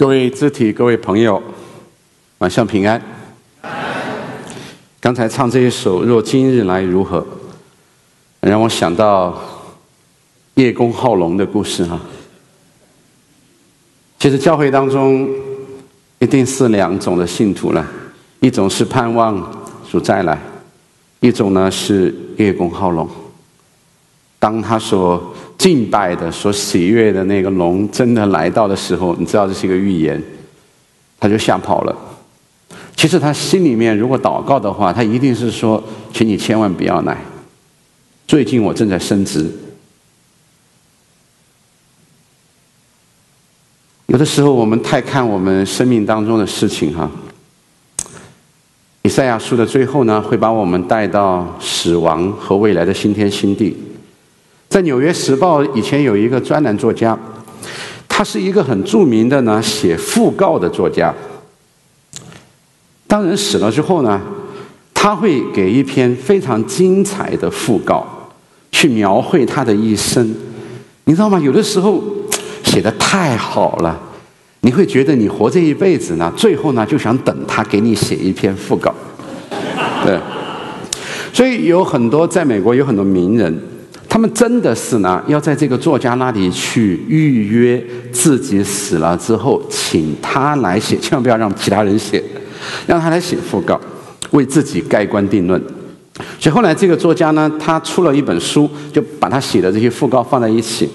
各位肢体，各位朋友，晚上平安。刚才唱这一首《若今日来如何》，让我想到叶公好龙的故事哈。其实教会当中一定是两种的信徒了，一种是盼望主再来，一种呢是叶公好龙。当他所敬拜的、所喜悦的那个龙真的来到的时候，你知道这是一个预言，他就吓跑了。其实他心里面如果祷告的话，他一定是说：“请你千万不要来，最近我正在升职。”有的时候我们太看我们生命当中的事情哈。以赛亚书的最后呢，会把我们带到死亡和未来的新天新地。在《纽约时报》以前有一个专栏作家，他是一个很著名的呢写讣告的作家。当人死了之后呢，他会给一篇非常精彩的讣告，去描绘他的一生。你知道吗？有的时候写的太好了，你会觉得你活这一辈子呢，最后呢就想等他给你写一篇讣告。对，所以有很多在美国有很多名人。他们真的是呢，要在这个作家那里去预约自己死了之后，请他来写，千万不要让其他人写，让他来写讣告，为自己盖棺定论。所以后来这个作家呢，他出了一本书，就把他写的这些讣告放在一起，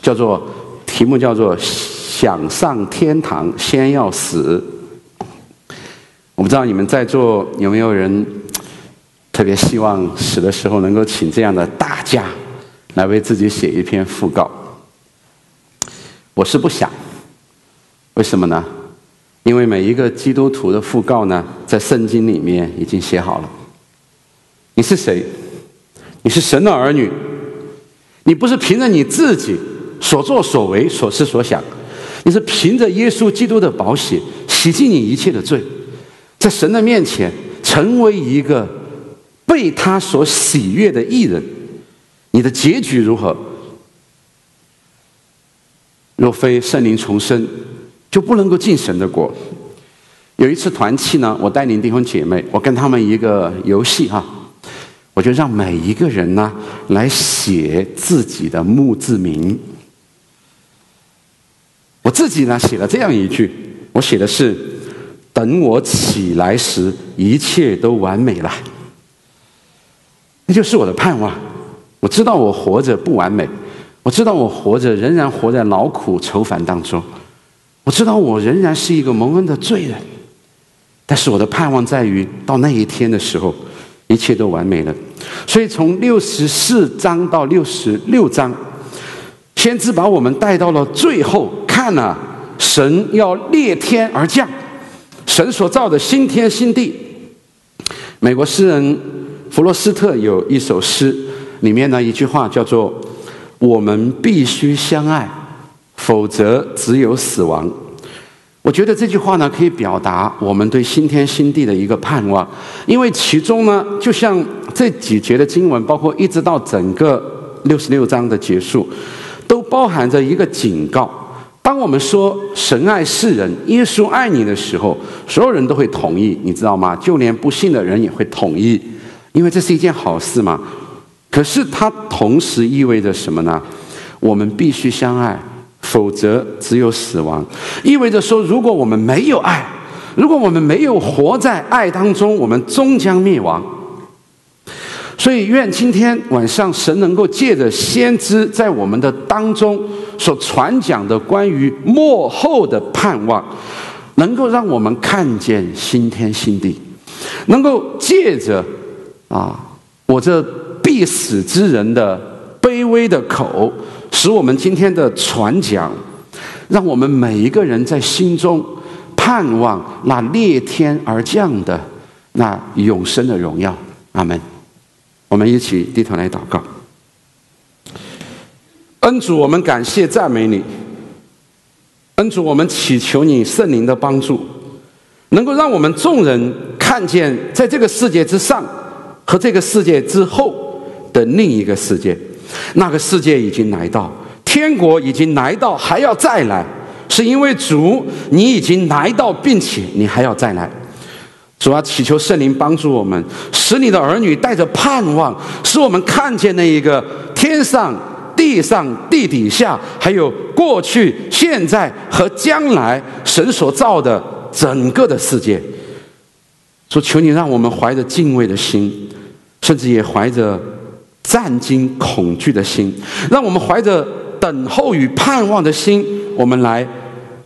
叫做题目叫做《想上天堂先要死》。我不知道你们在座有没有人特别希望死的时候能够请这样的大家。来为自己写一篇讣告，我是不想。为什么呢？因为每一个基督徒的讣告呢，在圣经里面已经写好了。你是谁？你是神的儿女。你不是凭着你自己所作所为、所思所想，你是凭着耶稣基督的宝血洗净你一切的罪，在神的面前成为一个被他所喜悦的艺人。你的结局如何？若非圣灵重生，就不能够进神的国。有一次团契呢，我带领弟兄姐妹，我跟他们一个游戏哈，我就让每一个人呢来写自己的墓志铭。我自己呢写了这样一句，我写的是：等我起来时，一切都完美了。那就是我的盼望。我知道我活着不完美，我知道我活着仍然活在劳苦愁烦当中，我知道我仍然是一个蒙恩的罪人，但是我的盼望在于到那一天的时候，一切都完美了。所以从六十四章到六十六章，先知把我们带到了最后，看了神要裂天而降，神所造的新天新地。美国诗人弗罗斯特有一首诗。里面呢一句话叫做：“我们必须相爱，否则只有死亡。”我觉得这句话呢可以表达我们对新天新地的一个盼望，因为其中呢，就像这几节的经文，包括一直到整个六十六章的结束，都包含着一个警告。当我们说神爱世人，耶稣爱你的时候，所有人都会同意，你知道吗？就连不信的人也会同意，因为这是一件好事嘛。可是它同时意味着什么呢？我们必须相爱，否则只有死亡。意味着说，如果我们没有爱，如果我们没有活在爱当中，我们终将灭亡。所以，愿今天晚上神能够借着先知在我们的当中所传讲的关于末后的盼望，能够让我们看见新天新地，能够借着啊，我这。必死之人的卑微的口，使我们今天的传讲，让我们每一个人在心中盼望那裂天而降的那永生的荣耀。阿门。我们一起低头来祷告。恩主，我们感谢赞美你。恩主，我们祈求你圣灵的帮助，能够让我们众人看见，在这个世界之上和这个世界之后。的另一个世界，那个世界已经来到，天国已经来到，还要再来。是因为主你已经来到，并且你还要再来。主啊，祈求圣灵帮助我们，使你的儿女带着盼望，使我们看见那一个天上、地上、地底下，还有过去、现在和将来神所造的整个的世界。说求你让我们怀着敬畏的心，甚至也怀着战惊恐惧的心，让我们怀着等候与盼望的心，我们来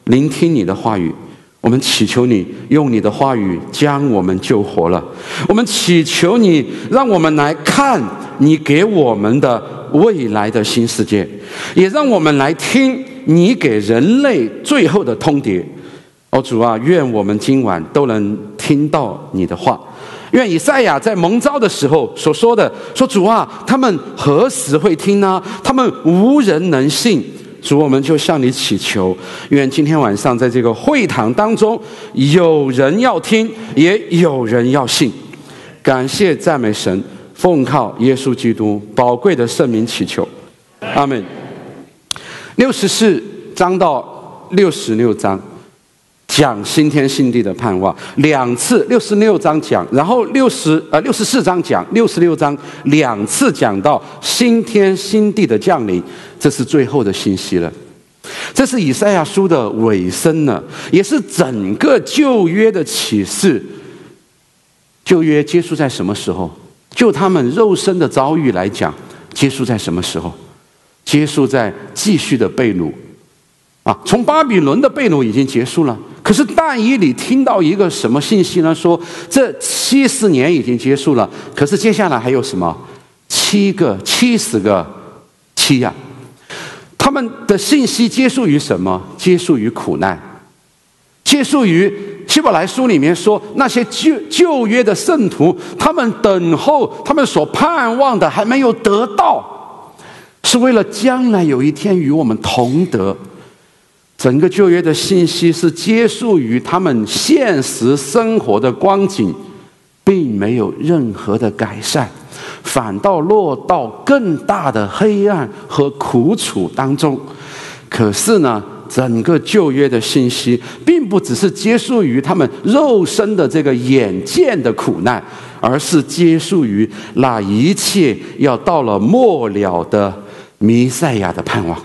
聆听你的话语。我们祈求你用你的话语将我们救活了。我们祈求你让我们来看你给我们的未来的新世界，也让我们来听你给人类最后的通牒。哦，主啊，愿我们今晚都能听到你的话。愿以赛亚在蒙召的时候所说的说：“主啊，他们何时会听呢？他们无人能信。”主，我们就向你祈求，愿今天晚上在这个会堂当中，有人要听，也有人要信。感谢赞美神，奉靠耶稣基督宝贵的圣名祈求，阿门。六十四章到六十六章。讲新天新地的盼望，两次六十六章讲，然后六十呃六十四章讲，六十六章两次讲到新天新地的降临，这是最后的信息了。这是以赛亚书的尾声了，也是整个旧约的启示。旧约结束在什么时候？就他们肉身的遭遇来讲，结束在什么时候？结束在继续的被掳啊！从巴比伦的被掳已经结束了。可是但以理听到一个什么信息呢？说这七十年已经结束了，可是接下来还有什么？七个、七十个七呀！他们的信息结束于什么？结束于苦难，结束于希伯来书里面说那些旧旧约的圣徒，他们等候他们所盼望的还没有得到，是为了将来有一天与我们同得。整个旧约的信息是结束于他们现实生活的光景，并没有任何的改善，反倒落到更大的黑暗和苦楚当中。可是呢，整个旧约的信息并不只是结束于他们肉身的这个眼见的苦难，而是结束于那一切要到了末了的弥赛亚的盼望。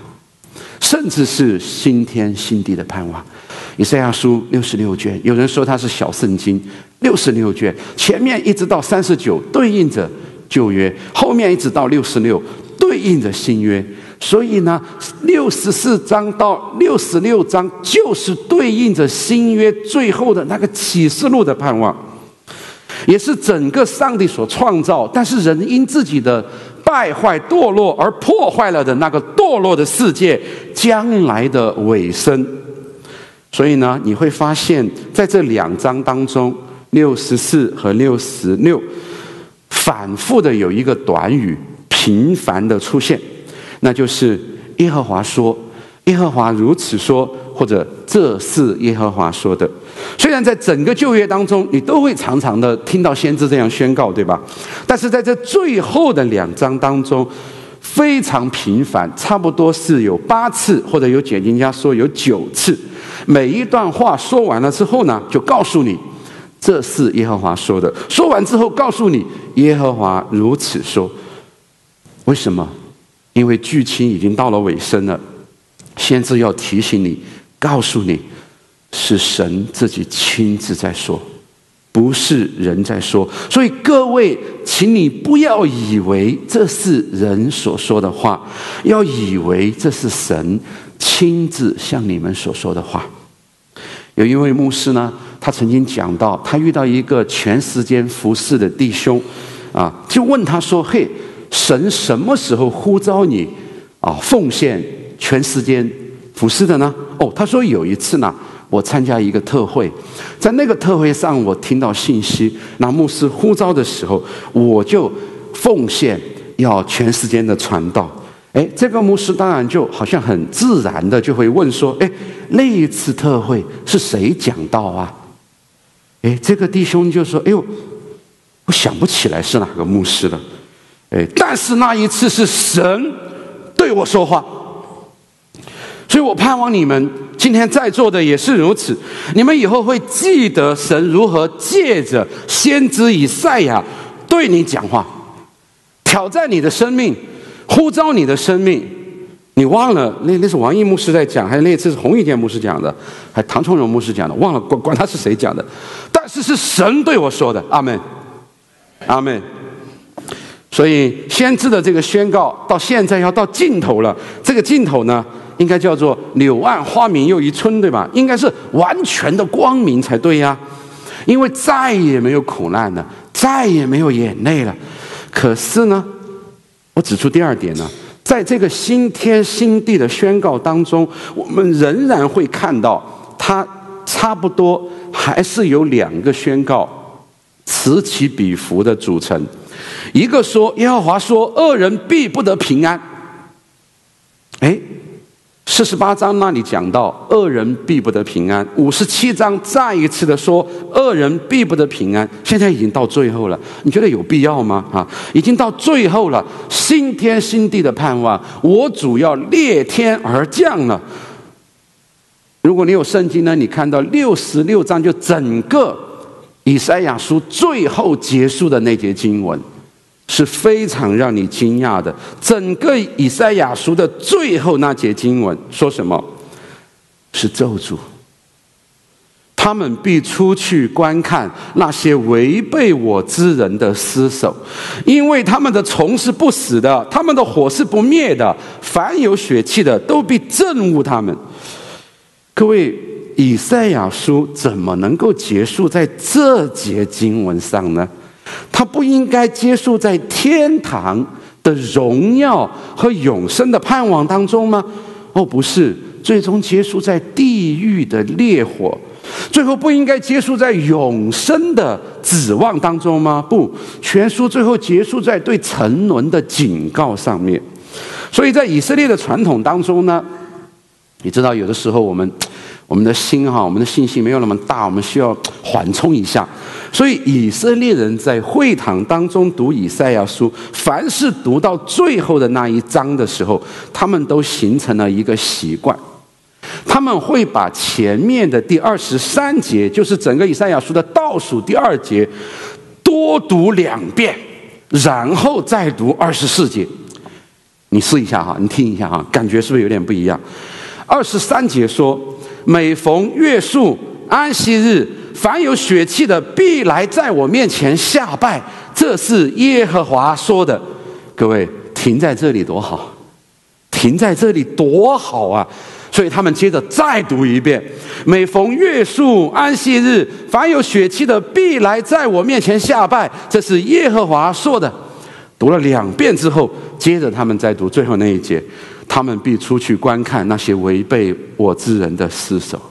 甚至是新天新地的盼望，《以赛亚书》六十六卷，有人说它是小圣经，六十六卷前面一直到三十九对应着旧约，后面一直到六十六对应着新约，所以呢，六十四章到六十六章就是对应着新约最后的那个启示录的盼望，也是整个上帝所创造，但是人因自己的。败坏堕落而破坏了的那个堕落的世界将来的尾声，所以呢，你会发现在这两章当中，六十四和六十六反复的有一个短语频繁的出现，那就是耶和华说，耶和华如此说，或者这是耶和华说的。虽然在整个旧约当中，你都会常常的听到先知这样宣告，对吧？但是在这最后的两章当中，非常频繁，差不多是有八次，或者有解经家说有九次。每一段话说完了之后呢，就告诉你这是耶和华说的。说完之后，告诉你耶和华如此说。为什么？因为剧情已经到了尾声了，先知要提醒你，告诉你。是神自己亲自在说，不是人在说。所以各位，请你不要以为这是人所说的话，要以为这是神亲自向你们所说的话。有一位牧师呢，他曾经讲到，他遇到一个全时间服侍的弟兄，啊，就问他说：“嘿，神什么时候呼召你啊，奉献全时间服侍的呢？”哦，他说有一次呢。我参加一个特会，在那个特会上，我听到信息，那牧师呼召的时候，我就奉献要全时间的传道。哎，这个牧师当然就好像很自然的就会问说：“哎，那一次特会是谁讲道啊？”哎，这个弟兄就说：“哎呦，我想不起来是哪个牧师了。”哎，但是那一次是神对我说话，所以我盼望你们。今天在座的也是如此。你们以后会记得神如何借着先知以赛亚对你讲话，挑战你的生命，呼召你的生命。你忘了那那是王毅牧师在讲，还是那次是洪玉健牧师讲的，还唐崇荣牧师讲的？忘了管管他是谁讲的，但是是神对我说的。阿门，阿门。所以先知的这个宣告到现在要到尽头了，这个尽头呢，应该叫做柳暗花明又一村，对吧？应该是完全的光明才对呀，因为再也没有苦难了，再也没有眼泪了。可是呢，我指出第二点呢。在这个新天新地的宣告当中，我们仍然会看到，它差不多还是有两个宣告此起彼伏的组成。一个说耶和华说恶人必不得平安，哎。四十八章那里讲到恶人必不得平安，五十七章再一次的说恶人必不得平安。现在已经到最后了，你觉得有必要吗？啊，已经到最后了，新天新地的盼望，我主要裂天而降了。如果你有圣经呢，你看到六十六章就整个以赛亚书最后结束的那节经文。是非常让你惊讶的。整个以赛亚书的最后那节经文说什么？是咒诅。他们必出去观看那些违背我之人的尸首，因为他们的虫是不死的，他们的火是不灭的，凡有血气的都必憎恶他们。各位，以赛亚书怎么能够结束在这节经文上呢？他不应该结束在天堂的荣耀和永生的盼望当中吗？哦，不是，最终结束在地狱的烈火，最后不应该结束在永生的指望当中吗？不，全书最后结束在对沉沦的警告上面。所以在以色列的传统当中呢，你知道，有的时候我们。我们的心哈，我们的信心没有那么大，我们需要缓冲一下。所以以色列人在会堂当中读以赛亚书，凡是读到最后的那一章的时候，他们都形成了一个习惯，他们会把前面的第二十三节，就是整个以赛亚书的倒数第二节，多读两遍，然后再读二十四节。你试一下哈，你听一下哈，感觉是不是有点不一样？二十三节说。每逢月数安息日，凡有血气的，必来在我面前下拜。这是耶和华说的。各位，停在这里多好，停在这里多好啊！所以他们接着再读一遍：每逢月数安息日，凡有血气的，必来在我面前下拜。这是耶和华说的。读了两遍之后，接着他们再读最后那一节。他们必出去观看那些违背我之人的尸首。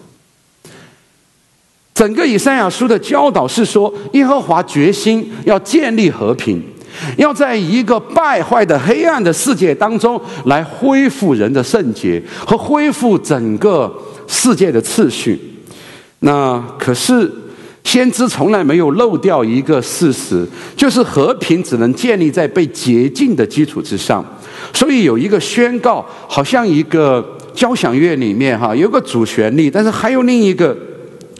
整个以赛亚书的教导是说，耶和华决心要建立和平，要在一个败坏的黑暗的世界当中来恢复人的圣洁和恢复整个世界的秩序。那可是。先知从来没有漏掉一个事实，就是和平只能建立在被洁净的基础之上。所以有一个宣告，好像一个交响乐里面哈有个主旋律，但是还有另一个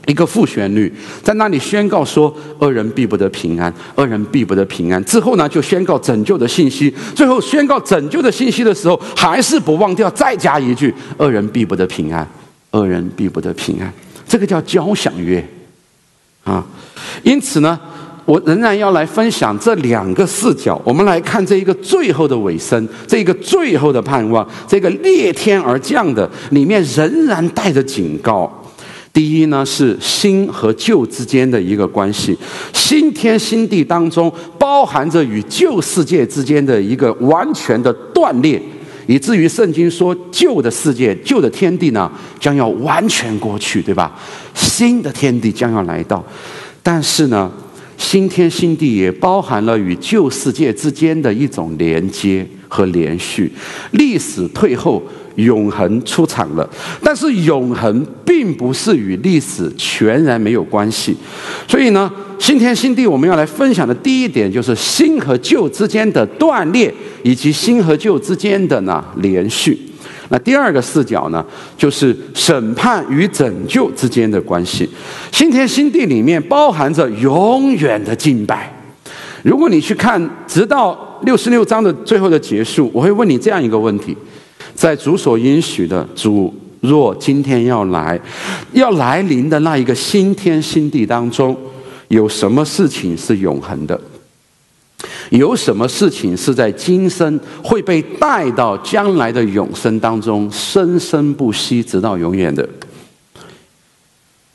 一个副旋律，在那里宣告说恶人必不得平安，恶人必不得平安。之后呢，就宣告拯救的信息。最后宣告拯救的信息的时候，还是不忘掉再加一句：恶人必不得平安，恶人必不得平安。这个叫交响乐。啊，因此呢，我仍然要来分享这两个视角。我们来看这一个最后的尾声，这一个最后的盼望，这个裂天而降的里面仍然带着警告。第一呢，是新和旧之间的一个关系，新天新地当中包含着与旧世界之间的一个完全的断裂。以至于圣经说，旧的世界、旧的天地呢，将要完全过去，对吧？新的天地将要来到，但是呢，新天新地也包含了与旧世界之间的一种连接和连续，历史退后。永恒出场了，但是永恒并不是与历史全然没有关系，所以呢，新天新地我们要来分享的第一点就是新和旧之间的断裂，以及新和旧之间的呢连续。那第二个视角呢，就是审判与拯救之间的关系。新天新地里面包含着永远的敬拜。如果你去看，直到六十六章的最后的结束，我会问你这样一个问题：在主所允许的主若今天要来，要来临的那一个新天新地当中，有什么事情是永恒的？有什么事情是在今生会被带到将来的永生当中，生生不息，直到永远的？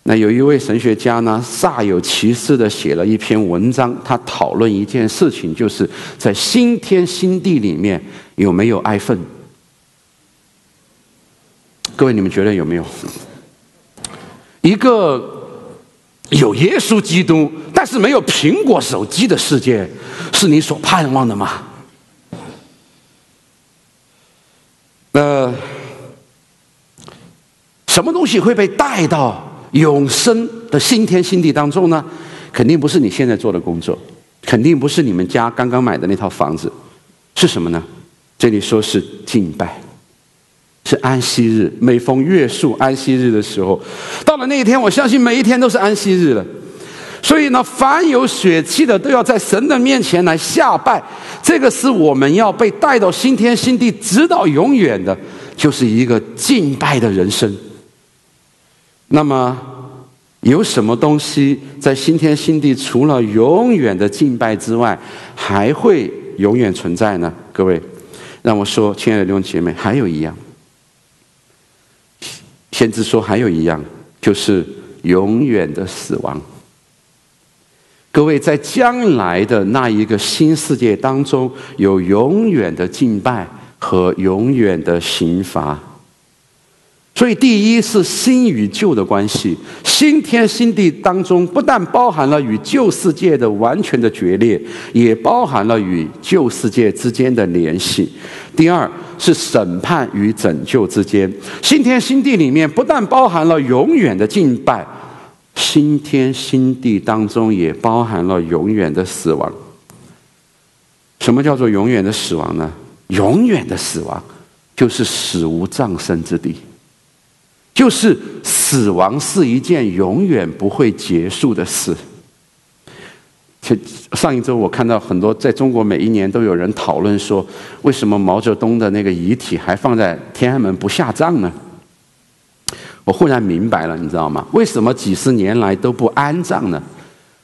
那有一位神学家呢，煞有其事的写了一篇文章，他讨论一件事情，就是在新天新地里面有没有爱愤？各位，你们觉得有没有？一个。有耶稣基督，但是没有苹果手机的世界，是你所盼望的吗？呃，什么东西会被带到永生的新天新地当中呢？肯定不是你现在做的工作，肯定不是你们家刚刚买的那套房子，是什么呢？这里说是敬拜。是安息日，每逢月数安息日的时候，到了那一天，我相信每一天都是安息日了。所以呢，凡有血气的都要在神的面前来下拜，这个是我们要被带到新天新地，直到永远的，就是一个敬拜的人生。那么，有什么东西在新天新地除了永远的敬拜之外，还会永远存在呢？各位，让我说，亲爱的弟兄姐妹，还有一样。先知说，还有一样，就是永远的死亡。各位，在将来的那一个新世界当中，有永远的敬拜和永远的刑罚。所以，第一是新与旧的关系，新天新地当中，不但包含了与旧世界的完全的决裂，也包含了与旧世界之间的联系。第二是审判与拯救之间，新天新地里面不但包含了永远的敬拜，新天新地当中也包含了永远的死亡。什么叫做永远的死亡呢？永远的死亡就是死无葬身之地。就是死亡是一件永远不会结束的事。前上一周我看到很多在中国每一年都有人讨论说，为什么毛泽东的那个遗体还放在天安门不下葬呢？我忽然明白了，你知道吗？为什么几十年来都不安葬呢？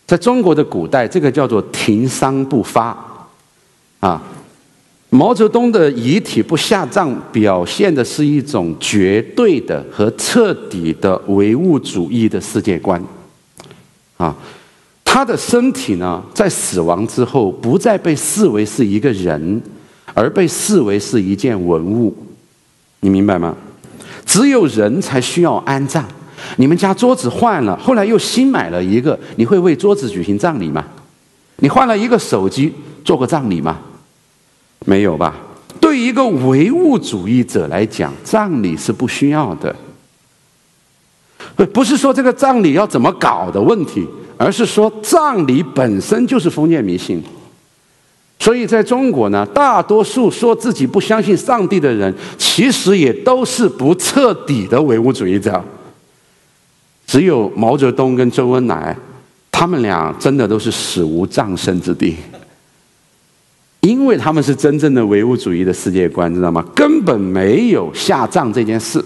在中国的古代，这个叫做停丧不发，啊。毛泽东的遗体不下葬，表现的是一种绝对的和彻底的唯物主义的世界观。啊，他的身体呢，在死亡之后不再被视为是一个人，而被视为是一件文物。你明白吗？只有人才需要安葬。你们家桌子换了，后来又新买了一个，你会为桌子举行葬礼吗？你换了一个手机，做过葬礼吗？没有吧？对一个唯物主义者来讲，葬礼是不需要的。不是说这个葬礼要怎么搞的问题，而是说葬礼本身就是封建迷信。所以在中国呢，大多数说自己不相信上帝的人，其实也都是不彻底的唯物主义者。只有毛泽东跟周恩来，他们俩真的都是死无葬身之地。因为他们是真正的唯物主义的世界观，知道吗？根本没有下葬这件事。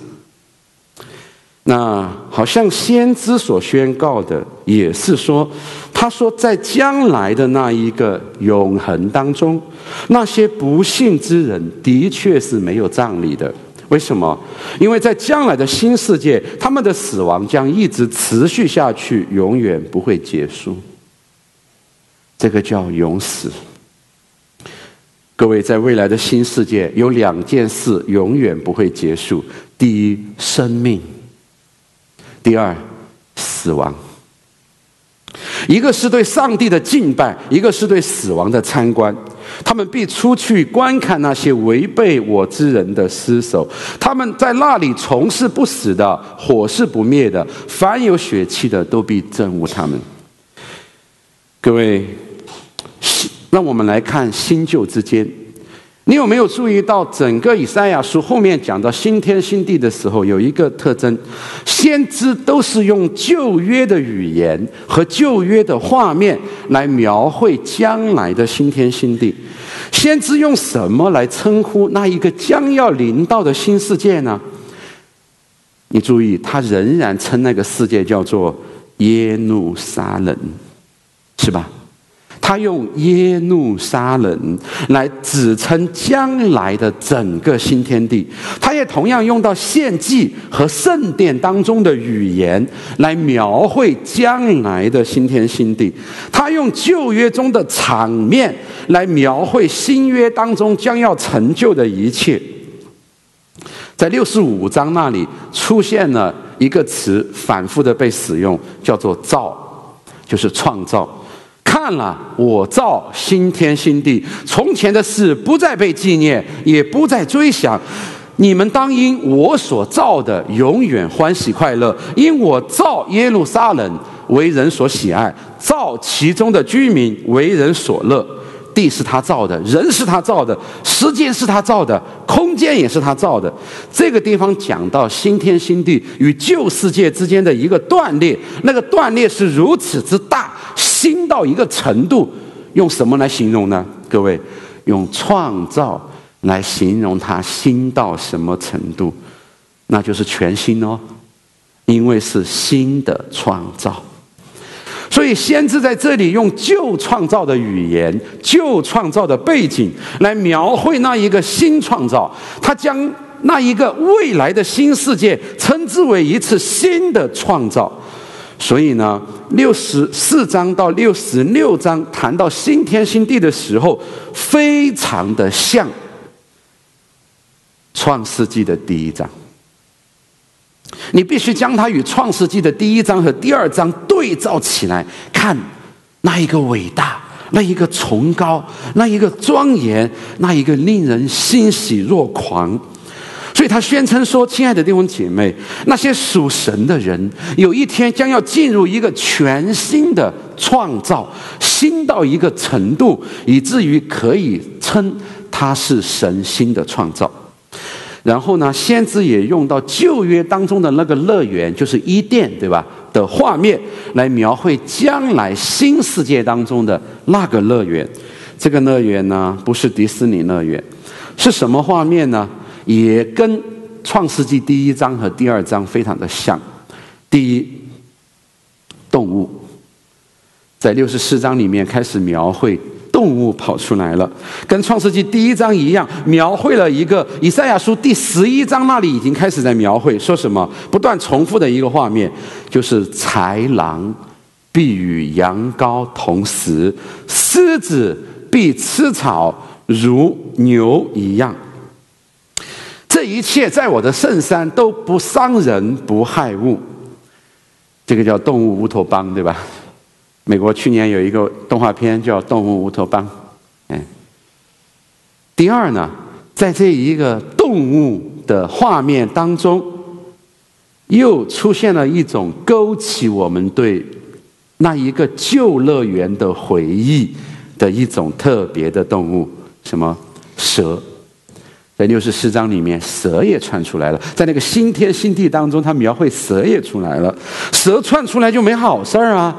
那好像先知所宣告的也是说，他说在将来的那一个永恒当中，那些不幸之人的确是没有葬礼的。为什么？因为在将来的新世界，他们的死亡将一直持续下去，永远不会结束。这个叫永死。各位，在未来的新世界，有两件事永远不会结束：第一，生命；第二，死亡。一个是对上帝的敬拜，一个是对死亡的参观。他们必出去观看那些违背我之人的尸首。他们在那里从事不死的，火是不灭的。凡有血气的，都必憎恶他们。各位。让我们来看新旧之间，你有没有注意到，整个以赛亚书后面讲到新天新地的时候，有一个特征：先知都是用旧约的语言和旧约的画面来描绘将来的新天新地。先知用什么来称呼那一个将要临到的新世界呢？你注意，他仍然称那个世界叫做耶路撒冷，是吧？他用耶路撒冷来指称将来的整个新天地，他也同样用到献祭和圣殿当中的语言来描绘将来的新天新地。他用旧约中的场面来描绘新约当中将要成就的一切。在六十五章那里出现了一个词，反复的被使用，叫做“造”，就是创造。看了我造新天新地，从前的事不再被纪念，也不再追想。你们当因我所造的永远欢喜快乐，因我造耶路撒冷为人所喜爱，造其中的居民为人所乐。地是他造的，人是他造的，时间是他造的，空间也是他造的。这个地方讲到新天新地与旧世界之间的一个断裂，那个断裂是如此之大，新到一个程度，用什么来形容呢？各位，用创造来形容它新到什么程度？那就是全新哦，因为是新的创造。所以，先知在这里用旧创造的语言、旧创造的背景来描绘那一个新创造。他将那一个未来的新世界称之为一次新的创造。所以呢，六十四章到六十六章谈到新天新地的时候，非常的像创世纪的第一章。你必须将它与《创世纪》的第一章和第二章对照起来看，那一个伟大，那一个崇高，那一个庄严，那一个令人欣喜若狂。所以他宣称说：“亲爱的弟兄姐妹，那些属神的人，有一天将要进入一个全新的创造，新到一个程度，以至于可以称它是神新的创造。”然后呢，先知也用到旧约当中的那个乐园，就是伊甸，对吧？的画面来描绘将来新世界当中的那个乐园。这个乐园呢，不是迪士尼乐园，是什么画面呢？也跟创世纪第一章和第二章非常的像。第一，动物，在六十四章里面开始描绘。动物跑出来了，跟创世纪第一章一样，描绘了一个以赛亚书第十一章那里已经开始在描绘，说什么不断重复的一个画面，就是豺狼必与羊羔同食，狮子必吃草如牛一样。这一切在我的圣山都不伤人不害物，这个叫动物乌托邦，对吧？美国去年有一个动画片叫《动物乌托邦》，嗯。第二呢，在这一个动物的画面当中，又出现了一种勾起我们对那一个旧乐园的回忆的一种特别的动物，什么蛇？在六十四章里面，蛇也窜出来了。在那个新天新地当中，他描绘蛇也出来了。蛇窜出来就没好事儿啊。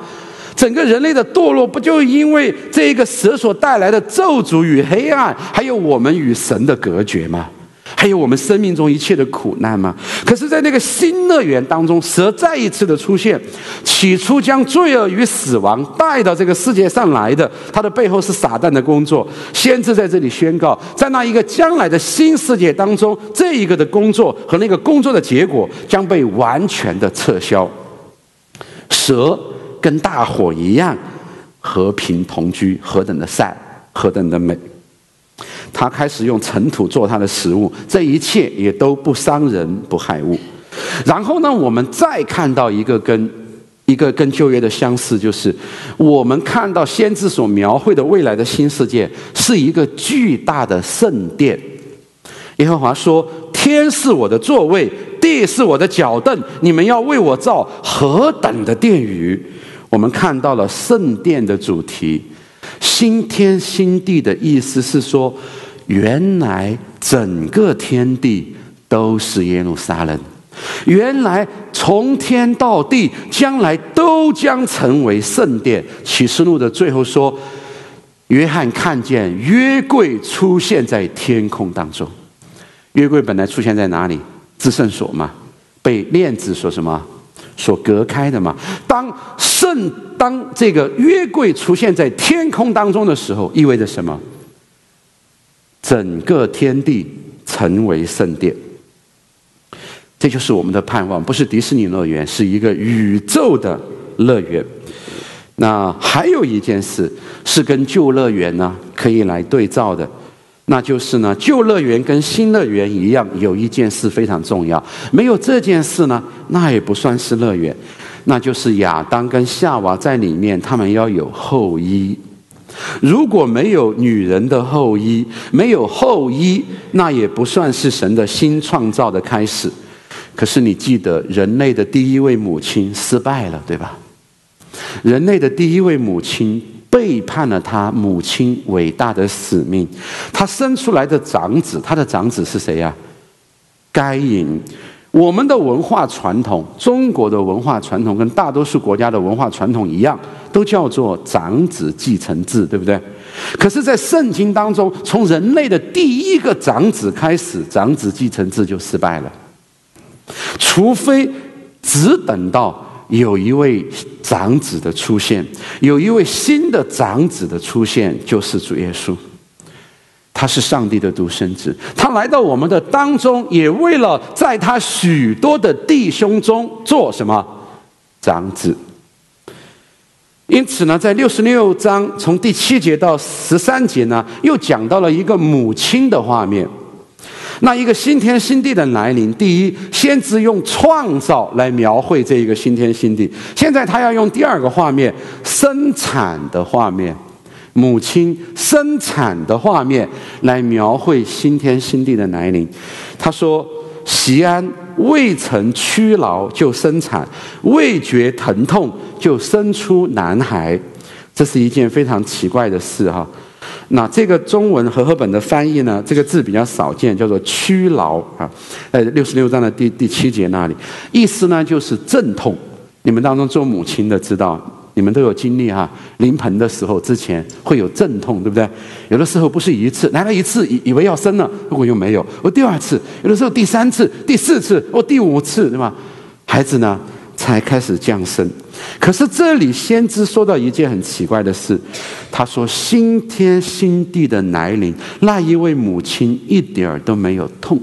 整个人类的堕落，不就因为这一个蛇所带来的咒诅与黑暗，还有我们与神的隔绝吗？还有我们生命中一切的苦难吗？可是，在那个新乐园当中，蛇再一次的出现，起初将罪恶与死亡带到这个世界上来的，它的背后是撒旦的工作。先知在这里宣告，在那一个将来的新世界当中，这一个的工作和那个工作的结果将被完全的撤销。蛇。跟大伙一样和平同居，何等的善，何等的美！他开始用尘土做他的食物，这一切也都不伤人不害物。然后呢，我们再看到一个跟一个跟旧约的相似，就是我们看到先知所描绘的未来的新世界是一个巨大的圣殿。耶和华说：“天是我的座位，地是我的脚凳，你们要为我造何等的殿宇！”我们看到了圣殿的主题，新天新地的意思是说，原来整个天地都是耶路撒冷。原来从天到地，将来都将成为圣殿。启示录的最后说，约翰看见约柜出现在天空当中。约柜本来出现在哪里？至圣所嘛，被链子所什么所隔开的嘛。当圣当这个约柜出现在天空当中的时候，意味着什么？整个天地成为圣殿。这就是我们的盼望，不是迪士尼乐园，是一个宇宙的乐园。那还有一件事是跟旧乐园呢可以来对照的，那就是呢旧乐园跟新乐园一样，有一件事非常重要，没有这件事呢，那也不算是乐园。那就是亚当跟夏娃在里面，他们要有后裔。如果没有女人的后裔，没有后裔，那也不算是神的新创造的开始。可是你记得，人类的第一位母亲失败了，对吧？人类的第一位母亲背叛了他母亲伟大的使命，他生出来的长子，他的长子是谁呀？该隐。我们的文化传统，中国的文化传统跟大多数国家的文化传统一样，都叫做长子继承制，对不对？可是，在圣经当中，从人类的第一个长子开始，长子继承制就失败了。除非只等到有一位长子的出现，有一位新的长子的出现，就是主耶稣。他是上帝的独生子，他来到我们的当中，也为了在他许多的弟兄中做什么长子。因此呢，在六十六章从第七节到十三节呢，又讲到了一个母亲的画面。那一个新天新地的来临，第一，先知用创造来描绘这一个新天新地。现在他要用第二个画面，生产的画面，母亲生产的画面来描绘新天新地的来临。他说：“席安未曾屈劳就生产，未觉疼痛就生出男孩。”这是一件非常奇怪的事，哈。那这个中文和合本的翻译呢？这个字比较少见，叫做“屈劳”啊，在六十六章的第第七节那里，意思呢就是阵痛。你们当中做母亲的知道，你们都有经历哈，临盆的时候之前会有阵痛，对不对？有的时候不是一次，来了一次以以为要生了，如果又没有，我第二次，有的时候第三次、第四次，我，第五次，对吧？孩子呢才开始降生。可是这里先知说到一件很奇怪的事，他说：“新天新地的来临，那一位母亲一点儿都没有痛，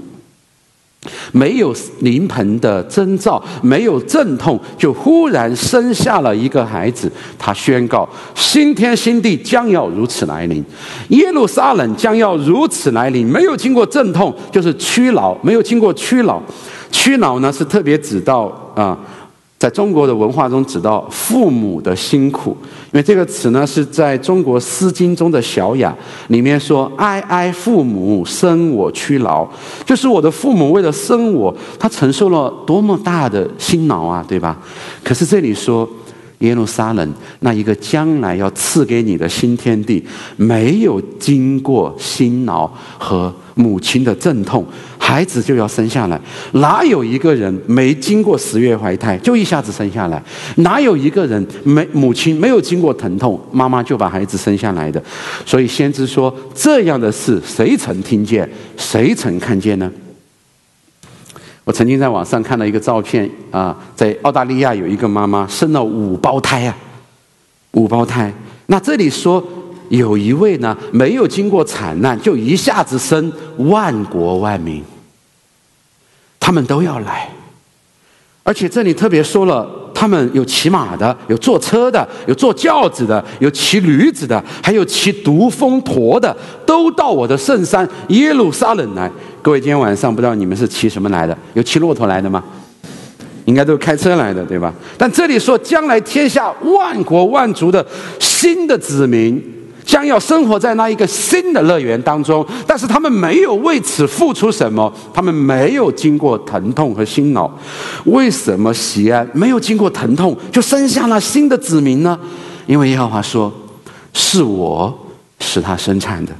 没有临盆的征兆，没有阵痛，就忽然生下了一个孩子。他宣告：新天新地将要如此来临，耶路撒冷将要如此来临。没有经过阵痛，就是屈劳；没有经过屈劳，屈劳呢是特别指到啊。”在中国的文化中，指到父母的辛苦，因为这个词呢是在中国《诗经》中的小雅里面说：“哀哀父母生我屈劳”，就是我的父母为了生我，他承受了多么大的辛劳啊，对吧？可是这里说。耶路撒冷那一个将来要赐给你的新天地，没有经过辛劳和母亲的阵痛，孩子就要生下来。哪有一个人没经过十月怀胎就一下子生下来？哪有一个人没母亲没有经过疼痛，妈妈就把孩子生下来的？所以先知说这样的事，谁曾听见？谁曾看见呢？我曾经在网上看到一个照片啊，在澳大利亚有一个妈妈生了五胞胎啊，五胞胎。那这里说有一位呢，没有经过惨难就一下子生万国万民，他们都要来。而且这里特别说了，他们有骑马的，有坐车的，有坐轿子的，有骑驴子的，还有骑独峰驼的，都到我的圣山耶路撒冷来。各位，今天晚上不知道你们是骑什么来的？有骑骆驼来的吗？应该都是开车来的，对吧？但这里说，将来天下万国万族的新的子民，将要生活在那一个新的乐园当中。但是他们没有为此付出什么，他们没有经过疼痛和辛劳。为什么西安没有经过疼痛就生下了新的子民呢？因为耶和华说：“是我使他生产的。”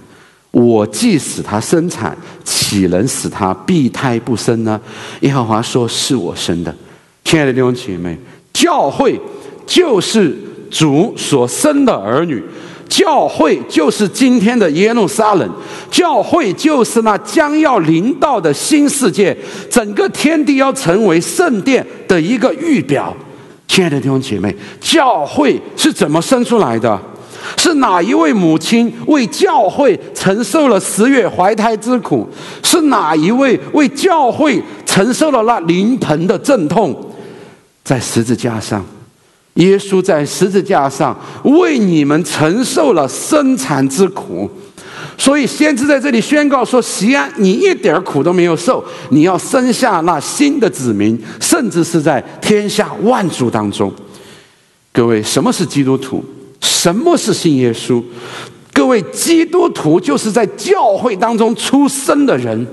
我既使他生产，岂能使他避胎不生呢？耶和华说：“是我生的。”亲爱的弟兄姐妹，教会就是主所生的儿女，教会就是今天的耶路撒冷，教会就是那将要临到的新世界，整个天地要成为圣殿的一个预表。亲爱的弟兄姐妹，教会是怎么生出来的？是哪一位母亲为教会承受了十月怀胎之苦？是哪一位为教会承受了那临盆的阵痛？在十字架上，耶稣在十字架上为你们承受了生产之苦。所以先知在这里宣告说：“西安，你一点苦都没有受，你要生下那新的子民，甚至是在天下万族当中。”各位，什么是基督徒？什么是信耶稣？各位，基督徒就是在教会当中出生的人，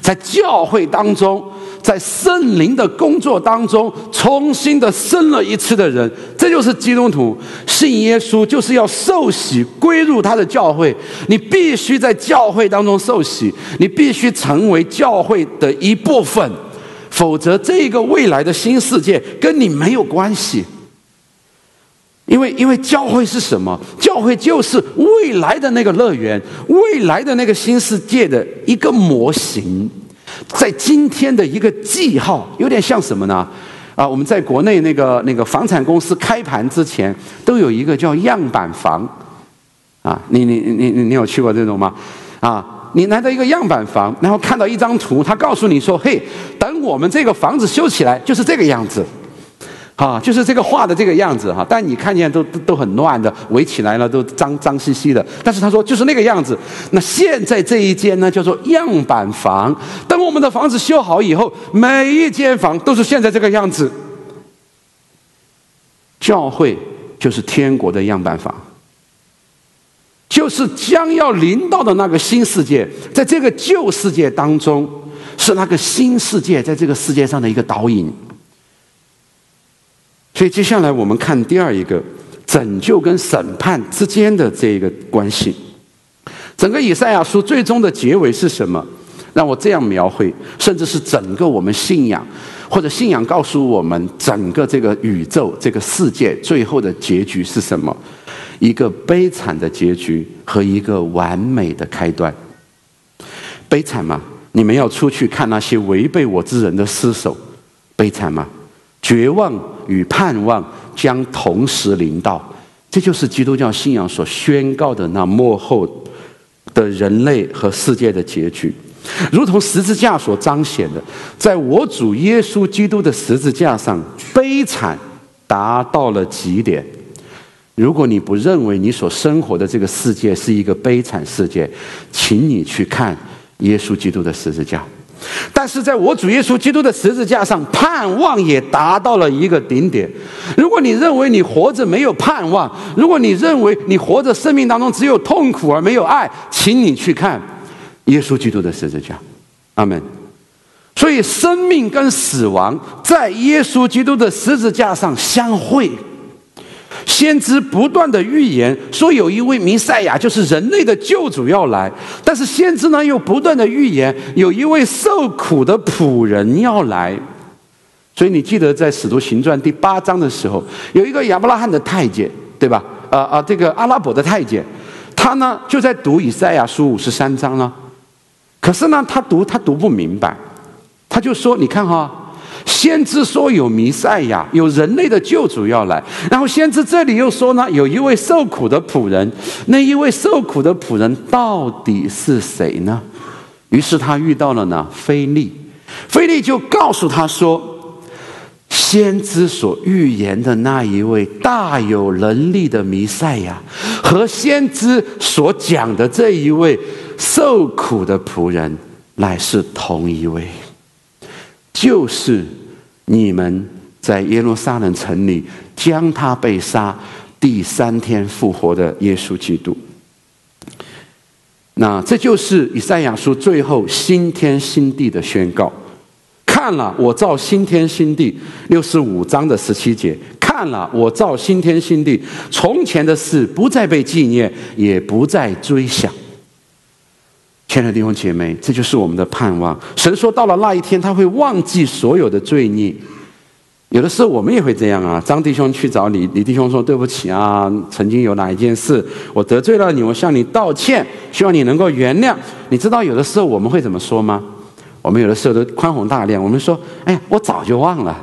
在教会当中。在圣灵的工作当中，重新的生了一次的人，这就是基督徒。信耶稣就是要受洗归入他的教会。你必须在教会当中受洗，你必须成为教会的一部分，否则这个未来的新世界跟你没有关系。因为，因为教会是什么？教会就是未来的那个乐园，未来的那个新世界的一个模型。在今天的一个记号，有点像什么呢？啊，我们在国内那个那个房产公司开盘之前，都有一个叫样板房，啊，你你你你你有去过这种吗？啊，你来到一个样板房，然后看到一张图，他告诉你说，嘿，等我们这个房子修起来，就是这个样子。啊，就是这个画的这个样子哈，但你看见都都都很乱的，围起来了都脏脏兮兮的。但是他说就是那个样子。那现在这一间呢叫做样板房，等我们的房子修好以后，每一间房都是现在这个样子。教会就是天国的样板房，就是将要临到的那个新世界，在这个旧世界当中，是那个新世界在这个世界上的一个导引。所以接下来我们看第二一个拯救跟审判之间的这一个关系。整个以赛亚书最终的结尾是什么？让我这样描绘，甚至是整个我们信仰，或者信仰告诉我们整个这个宇宙、这个世界最后的结局是什么？一个悲惨的结局和一个完美的开端。悲惨吗？你们要出去看那些违背我之人的尸首，悲惨吗？绝望与盼望将同时临到，这就是基督教信仰所宣告的那幕后的人类和世界的结局，如同十字架所彰显的，在我主耶稣基督的十字架上，悲惨达到了极点。如果你不认为你所生活的这个世界是一个悲惨世界，请你去看耶稣基督的十字架。但是在我主耶稣基督的十字架上，盼望也达到了一个顶点。如果你认为你活着没有盼望，如果你认为你活着生命当中只有痛苦而没有爱，请你去看耶稣基督的十字架。阿门。所以，生命跟死亡在耶稣基督的十字架上相会。先知不断的预言说，有一位弥赛亚，就是人类的救主要来。但是先知呢，又不断的预言，有一位受苦的仆人要来。所以你记得在《使徒行传》第八章的时候，有一个亚伯拉罕的太监，对吧？啊啊，这个阿拉伯的太监，他呢就在读以赛亚书五十三章呢。可是呢，他读他读不明白，他就说：“你看哈。”先知说有弥赛亚，有人类的救主要来。然后先知这里又说呢，有一位受苦的仆人。那一位受苦的仆人到底是谁呢？于是他遇到了呢，菲利。菲利就告诉他说，先知所预言的那一位大有能力的弥赛亚，和先知所讲的这一位受苦的仆人，乃是同一位。就是你们在耶路撒冷城里将他被杀，第三天复活的耶稣基督。那这就是以赛亚书最后新天新地的宣告。看了，我造新天新地，六十五章的十七节。看了，我造新天新地，从前的事不再被纪念，也不再追想。亲爱的弟兄姐妹，这就是我们的盼望。神说，到了那一天，他会忘记所有的罪孽。有的时候我们也会这样啊。张弟兄去找李李弟兄说：“对不起啊，曾经有哪一件事我得罪了你，我向你道歉，希望你能够原谅。”你知道有的时候我们会怎么说吗？我们有的时候都宽宏大量，我们说：“哎呀，我早就忘了。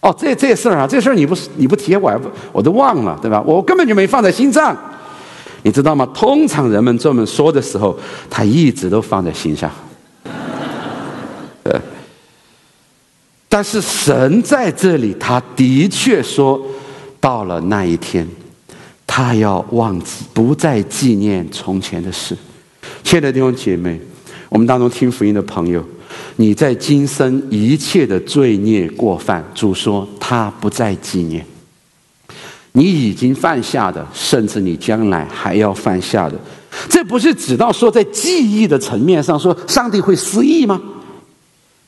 哦，这这事儿啊，这事儿你不你不提，我还不我都忘了，对吧？我根本就没放在心上。”你知道吗？通常人们这么说的时候，他一直都放在心上。但是神在这里，他的确说，到了那一天，他要忘记，不再纪念从前的事。亲爱的弟兄姐妹，我们当中听福音的朋友，你在今生一切的罪孽过犯，主说他不再纪念。你已经犯下的，甚至你将来还要犯下的，这不是指到说在记忆的层面上说上帝会失忆吗？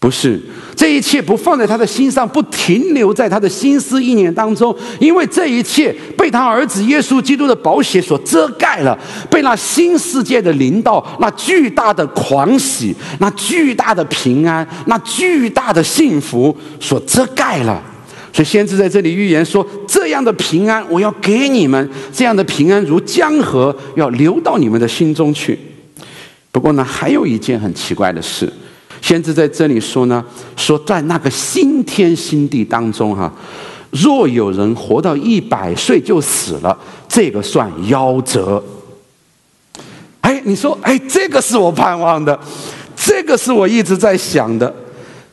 不是，这一切不放在他的心上，不停留在他的心思意念当中，因为这一切被他儿子耶稣基督的宝血所遮盖了，被那新世界的临到，那巨大的狂喜，那巨大的平安，那巨大的幸福所遮盖了。所以先知在这里预言说：“这样的平安，我要给你们；这样的平安如江河，要流到你们的心中去。”不过呢，还有一件很奇怪的事，先知在这里说呢：“说在那个新天新地当中，哈，若有人活到一百岁就死了，这个算夭折。”哎，你说，哎，这个是我盼望的，这个是我一直在想的，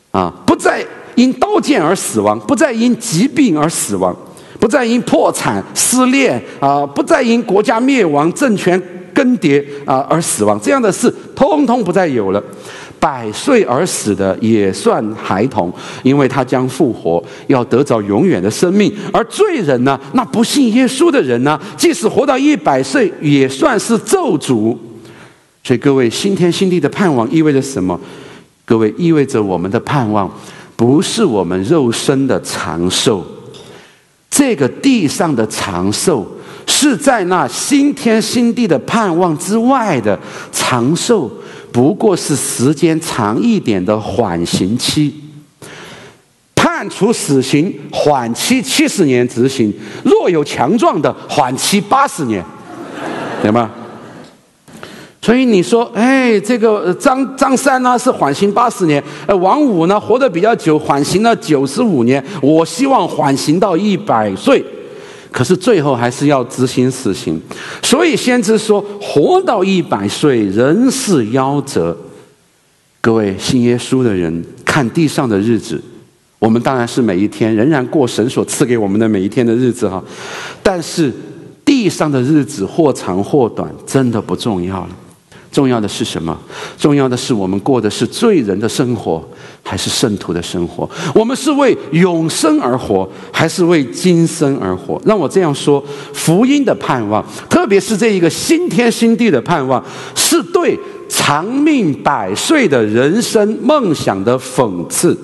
啊，不在。因刀剑而死亡，不再因疾病而死亡，不再因破产失恋啊，不再因国家灭亡、政权更迭啊而死亡，这样的事通通不再有了。百岁而死的也算孩童，因为他将复活，要得着永远的生命。而罪人呢，那不信耶稣的人呢，即使活到一百岁，也算是咒诅。所以各位，新天新地的盼望意味着什么？各位，意味着我们的盼望。不是我们肉身的长寿，这个地上的长寿是在那新天新地的盼望之外的长寿，不过是时间长一点的缓刑期。判处死刑，缓期七十年执行；若有强壮的，缓期八十年，对吗？所以你说，哎，这个张张三呢是缓刑八十年，呃，王五呢活得比较久，缓刑了九十五年。我希望缓刑到一百岁，可是最后还是要执行死刑。所以先知说，活到一百岁仍是夭折。各位信耶稣的人，看地上的日子，我们当然是每一天仍然过神所赐给我们的每一天的日子哈，但是地上的日子或长或短，真的不重要了。重要的是什么？重要的是我们过的是罪人的生活，还是圣徒的生活？我们是为永生而活，还是为今生而活？让我这样说：福音的盼望，特别是这一个新天新地的盼望，是对长命百岁的人生梦想的讽刺。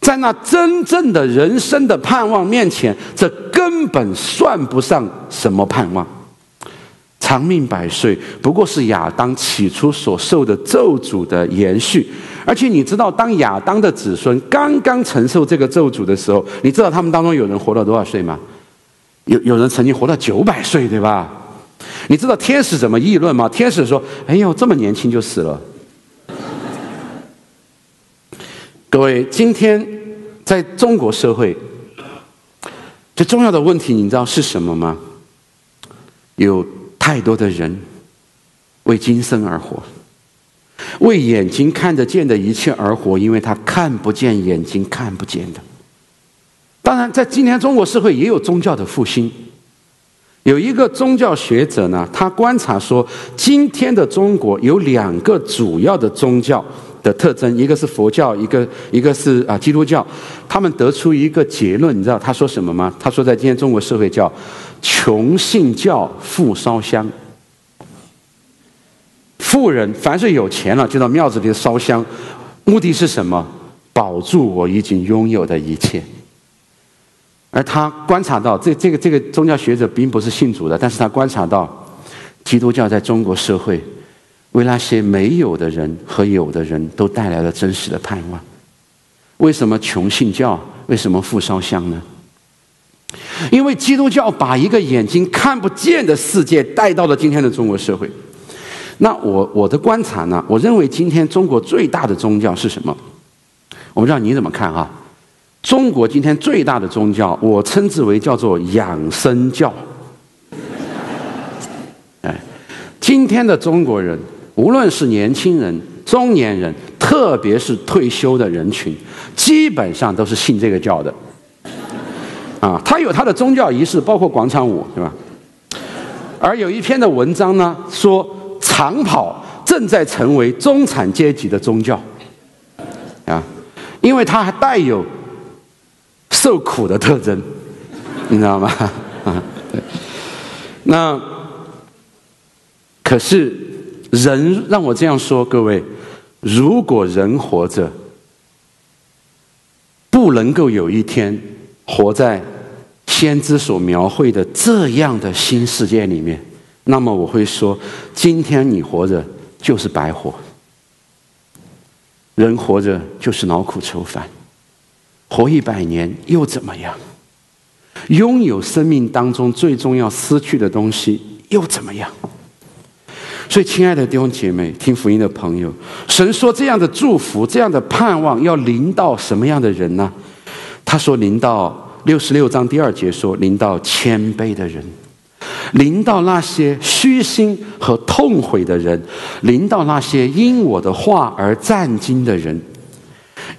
在那真正的人生的盼望面前，这根本算不上什么盼望。长命百岁不过是亚当起初所受的咒诅的延续，而且你知道，当亚当的子孙刚刚承受这个咒诅的时候，你知道他们当中有人活到多少岁吗？有有人曾经活到九百岁，对吧？你知道天使怎么议论吗？天使说：“哎呦，这么年轻就死了。”各位，今天在中国社会，最重要的问题你知道是什么吗？有。太多的人为今生而活，为眼睛看得见的一切而活，因为他看不见眼睛看不见的。当然，在今天中国社会也有宗教的复兴。有一个宗教学者呢，他观察说，今天的中国有两个主要的宗教的特征，一个是佛教，一个一个是啊基督教。他们得出一个结论，你知道他说什么吗？他说，在今天中国社会叫。穷信教，富烧香。富人凡是有钱了，就到庙子里烧香，目的是什么？保住我已经拥有的一切。而他观察到，这这个这个宗教学者并不是信主的，但是他观察到，基督教在中国社会为那些没有的人和有的人都带来了真实的盼望。为什么穷信教？为什么富烧香呢？因为基督教把一个眼睛看不见的世界带到了今天的中国社会。那我我的观察呢？我认为今天中国最大的宗教是什么？我不知道你怎么看啊？中国今天最大的宗教，我称之为叫做养生教。哎，今天的中国人，无论是年轻人、中年人，特别是退休的人群，基本上都是信这个教的。啊，他有他的宗教仪式，包括广场舞，对吧？而有一篇的文章呢，说长跑正在成为中产阶级的宗教，啊，因为它还带有受苦的特征，你知道吗？啊，对那可是人让我这样说，各位，如果人活着不能够有一天活在。先知所描绘的这样的新世界里面，那么我会说，今天你活着就是白活。人活着就是劳苦愁烦，活一百年又怎么样？拥有生命当中最重要失去的东西又怎么样？所以，亲爱的弟兄姐妹，听福音的朋友，神说这样的祝福、这样的盼望要临到什么样的人呢？他说临到。六十六章第二节说：“临到谦卑的人，临到那些虚心和痛悔的人，临到那些因我的话而战惊的人，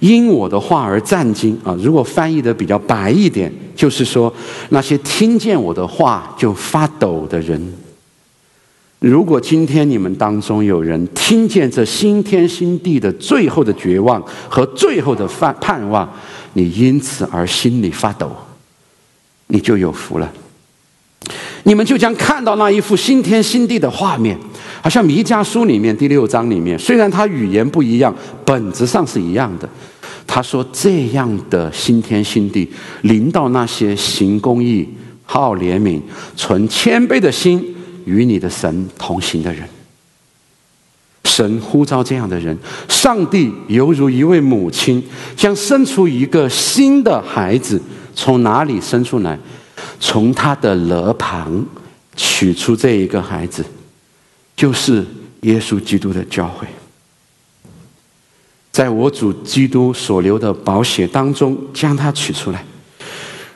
因我的话而战惊啊！如果翻译的比较白一点，就是说那些听见我的话就发抖的人。如果今天你们当中有人听见这新天新地的最后的绝望和最后的盼盼望。”你因此而心里发抖，你就有福了。你们就将看到那一幅新天新地的画面，好像弥迦书里面第六章里面，虽然他语言不一样，本质上是一样的。他说：“这样的新天新地临到那些行公义、好怜悯、存谦卑的心，与你的神同行的人。”神呼召这样的人，上帝犹如一位母亲，将生出一个新的孩子，从哪里生出来？从他的肋旁取出这一个孩子，就是耶稣基督的教诲，在我主基督所留的宝血当中将他取出来。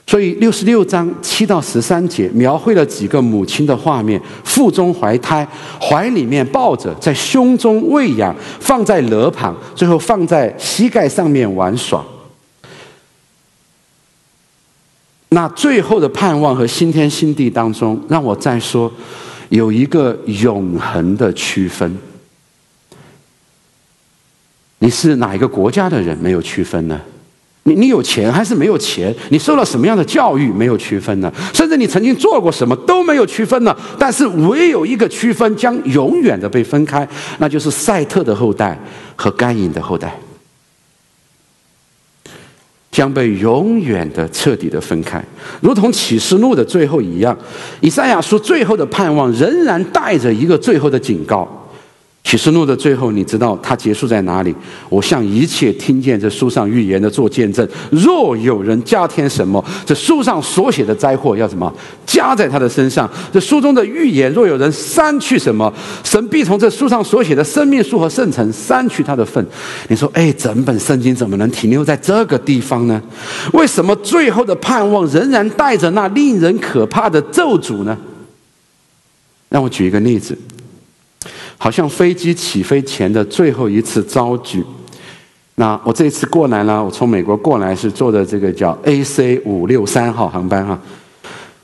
所以六十六章七到十三节描绘了几个母亲的画面：腹中怀胎，怀里面抱着，在胸中喂养，放在肋旁，最后放在膝盖上面玩耍。那最后的盼望和新天新地当中，让我再说，有一个永恒的区分。你是哪一个国家的人？没有区分呢？你你有钱还是没有钱？你受了什么样的教育没有区分呢？甚至你曾经做过什么都没有区分呢？但是唯有一个区分将永远的被分开，那就是赛特的后代和甘隐的后代将被永远的彻底的分开，如同启示录的最后一样。以赛亚书最后的盼望仍然带着一个最后的警告。启示录的最后，你知道它结束在哪里？我向一切听见这书上预言的做见证。若有人加添什么，这书上所写的灾祸要什么加在他的身上？这书中的预言，若有人删去什么，神必从这书上所写的生命树和圣城删去他的份。你说，哎，整本圣经怎么能停留在这个地方呢？为什么最后的盼望仍然带着那令人可怕的咒诅呢？让我举一个例子。好像飞机起飞前的最后一次召集。那我这次过来呢，我从美国过来是坐的这个叫 AC 五六三号航班哈。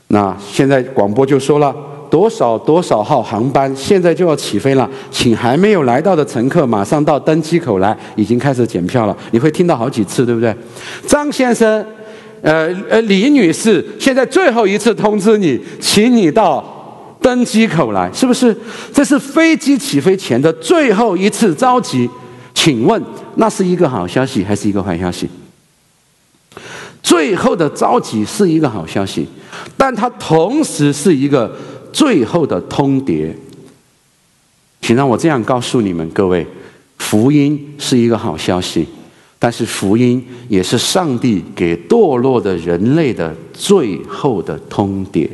那现在广播就说了多少多少号航班现在就要起飞了，请还没有来到的乘客马上到登机口来，已经开始检票了。你会听到好几次，对不对？张先生，呃呃，李女士，现在最后一次通知你，请你到。登机口来，是不是？这是飞机起飞前的最后一次召集。请问，那是一个好消息还是一个坏消息？最后的召集是一个好消息，但它同时是一个最后的通牒。请让我这样告诉你们各位：福音是一个好消息，但是福音也是上帝给堕落的人类的最后的通牒。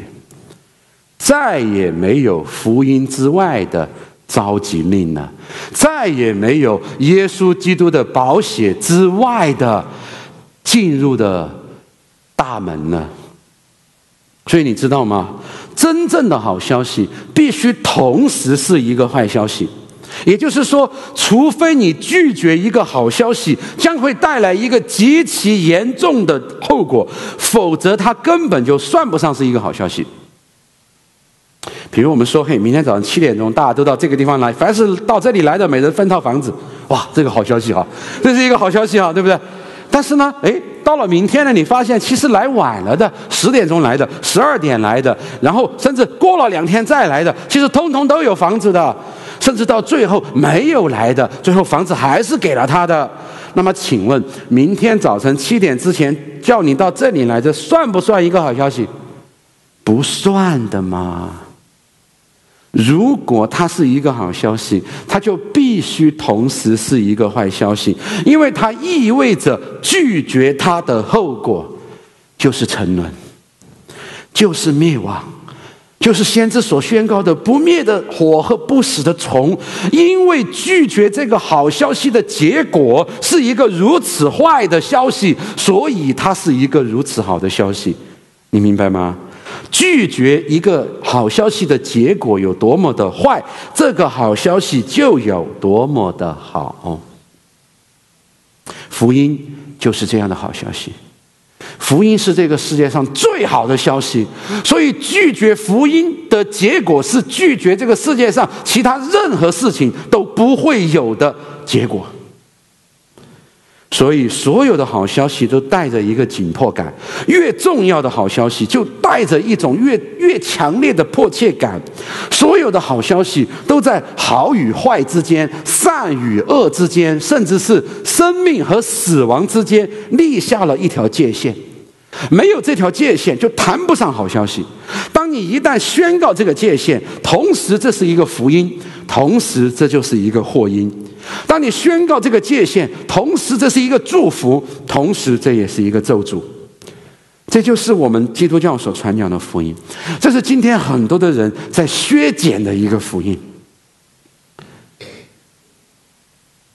再也没有福音之外的召集令了，再也没有耶稣基督的宝血之外的进入的大门了。所以你知道吗？真正的好消息必须同时是一个坏消息，也就是说，除非你拒绝一个好消息，将会带来一个极其严重的后果，否则它根本就算不上是一个好消息。比如我们说，嘿，明天早上七点钟，大家都到这个地方来，凡是到这里来的，每人分套房子，哇，这个好消息哈，这是一个好消息哈，对不对？但是呢，哎，到了明天呢，你发现其实来晚了的，十点钟来的，十二点来的，然后甚至过了两天再来的，其实通通都有房子的，甚至到最后没有来的，最后房子还是给了他的。那么，请问明天早晨七点之前叫你到这里来，这算不算一个好消息？不算的嘛。如果它是一个好消息，它就必须同时是一个坏消息，因为它意味着拒绝它的后果就是沉沦，就是灭亡，就是先知所宣告的不灭的火和不死的虫。因为拒绝这个好消息的结果是一个如此坏的消息，所以它是一个如此好的消息。你明白吗？拒绝一个好消息的结果有多么的坏，这个好消息就有多么的好。福音就是这样的好消息，福音是这个世界上最好的消息，所以拒绝福音的结果是拒绝这个世界上其他任何事情都不会有的结果。所以，所有的好消息都带着一个紧迫感，越重要的好消息就带着一种越越强烈的迫切感。所有的好消息都在好与坏之间、善与恶之间，甚至是生命和死亡之间立下了一条界限。没有这条界限，就谈不上好消息。你一旦宣告这个界限，同时这是一个福音，同时这就是一个祸因。当你宣告这个界限，同时这是一个祝福，同时这也是一个咒诅。这就是我们基督教所传讲的福音，这是今天很多的人在削减的一个福音。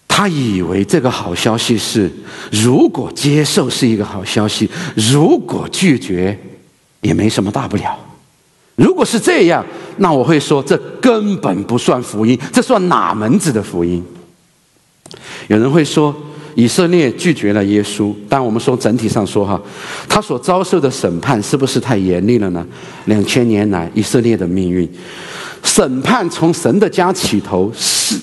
他以为这个好消息是，如果接受是一个好消息，如果拒绝也没什么大不了。如果是这样，那我会说这根本不算福音，这算哪门子的福音？有人会说，以色列拒绝了耶稣。但我们说整体上说哈，他所遭受的审判是不是太严厉了呢？两千年来以色列的命运，审判从神的家起头是，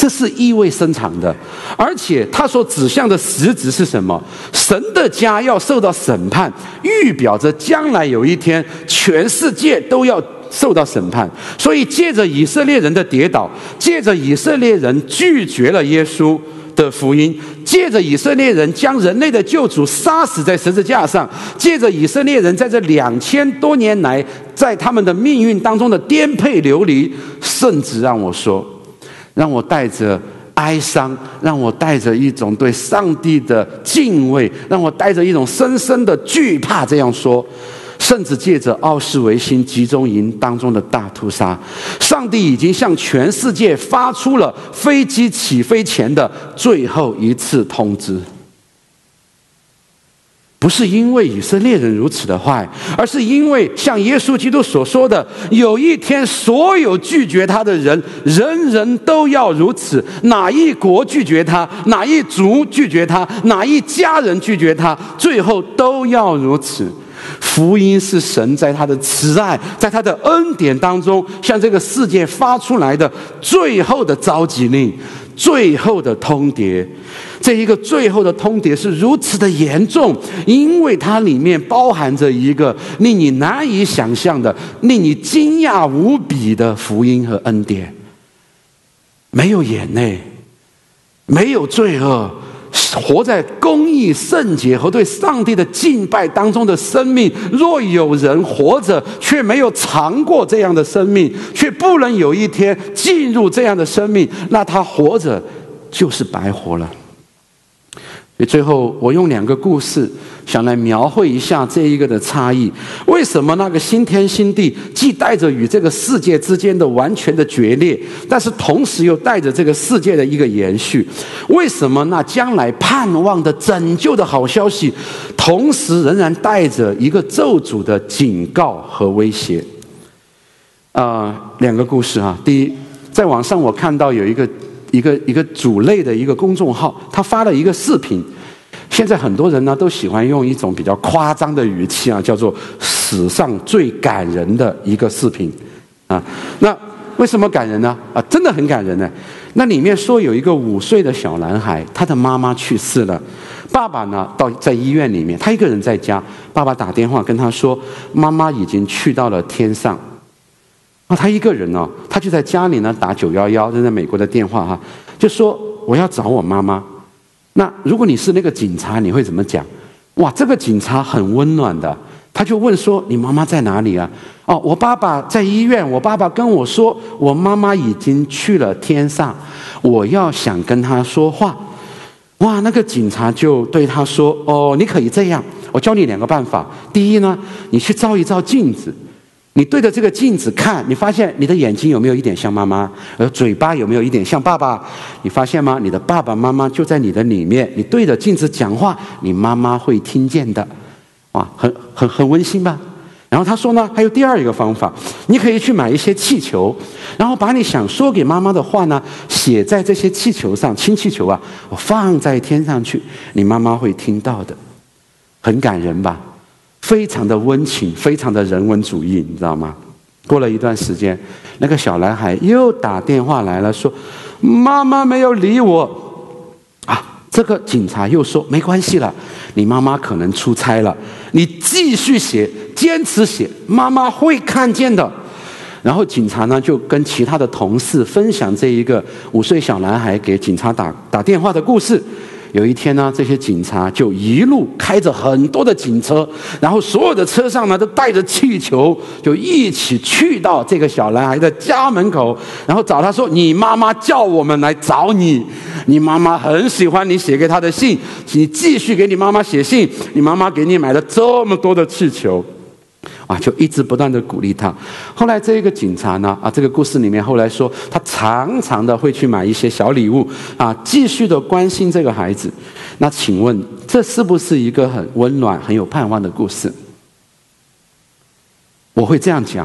这是意味深长的。而且他所指向的实质是什么？神的家要受到审判，预表着将来有一天全世界都要。受到审判，所以借着以色列人的跌倒，借着以色列人拒绝了耶稣的福音，借着以色列人将人类的救主杀死在十字架上，借着以色列人在这两千多年来在他们的命运当中的颠沛流离，甚至让我说，让我带着哀伤，让我带着一种对上帝的敬畏，让我带着一种深深的惧怕，这样说。甚至借着奥斯维辛集中营当中的大屠杀，上帝已经向全世界发出了飞机起飞前的最后一次通知。不是因为以色列人如此的坏，而是因为像耶稣基督所说的，有一天所有拒绝他的人，人人都要如此。哪一国拒绝他，哪一族拒绝他，哪一家人拒绝他，最后都要如此。福音是神在他的慈爱，在他的恩典当中，向这个世界发出来的最后的召集令，最后的通牒。这一个最后的通牒是如此的严重，因为它里面包含着一个令你难以想象的、令你惊讶无比的福音和恩典。没有眼泪，没有罪恶，活在公义、圣洁和对上帝的敬拜当中的生命，若有人活着却没有尝过这样的生命，却不能有一天进入这样的生命，那他活着就是白活了。最后，我用两个故事想来描绘一下这一个的差异。为什么那个新天新地既带着与这个世界之间的完全的决裂，但是同时又带着这个世界的一个延续？为什么那将来盼望的拯救的好消息，同时仍然带着一个咒诅的警告和威胁？啊，两个故事啊。第一，在网上我看到有一个。一个一个主类的一个公众号，他发了一个视频。现在很多人呢都喜欢用一种比较夸张的语气啊，叫做“史上最感人的一个视频”啊。那为什么感人呢？啊，真的很感人呢。那里面说有一个五岁的小男孩，他的妈妈去世了，爸爸呢到在医院里面，他一个人在家，爸爸打电话跟他说，妈妈已经去到了天上。那他一个人呢，他就在家里呢打九幺幺，扔在美国的电话哈，就说我要找我妈妈。那如果你是那个警察，你会怎么讲？哇，这个警察很温暖的，他就问说：“你妈妈在哪里啊？”哦，我爸爸在医院，我爸爸跟我说，我妈妈已经去了天上，我要想跟他说话。哇，那个警察就对他说：“哦，你可以这样，我教你两个办法。第一呢，你去照一照镜子。”你对着这个镜子看，你发现你的眼睛有没有一点像妈妈？而嘴巴有没有一点像爸爸？你发现吗？你的爸爸妈妈就在你的里面。你对着镜子讲话，你妈妈会听见的。哇，很很很温馨吧？然后他说呢，还有第二一个方法，你可以去买一些气球，然后把你想说给妈妈的话呢，写在这些气球上，氢气球啊，我放在天上去，你妈妈会听到的，很感人吧？非常的温情，非常的人文主义，你知道吗？过了一段时间，那个小男孩又打电话来了，说：“妈妈没有理我。”啊，这个警察又说：“没关系了，你妈妈可能出差了，你继续写，坚持写，妈妈会看见的。”然后警察呢就跟其他的同事分享这一个五岁小男孩给警察打打电话的故事。有一天呢，这些警察就一路开着很多的警车，然后所有的车上呢都带着气球，就一起去到这个小男孩的家门口，然后找他说：“你妈妈叫我们来找你，你妈妈很喜欢你写给她的信，你继续给你妈妈写信，你妈妈给你买了这么多的气球。”啊，就一直不断的鼓励他。后来这个警察呢，啊，这个故事里面后来说，他常常的会去买一些小礼物，啊，继续的关心这个孩子。那请问，这是不是一个很温暖、很有盼望的故事？我会这样讲：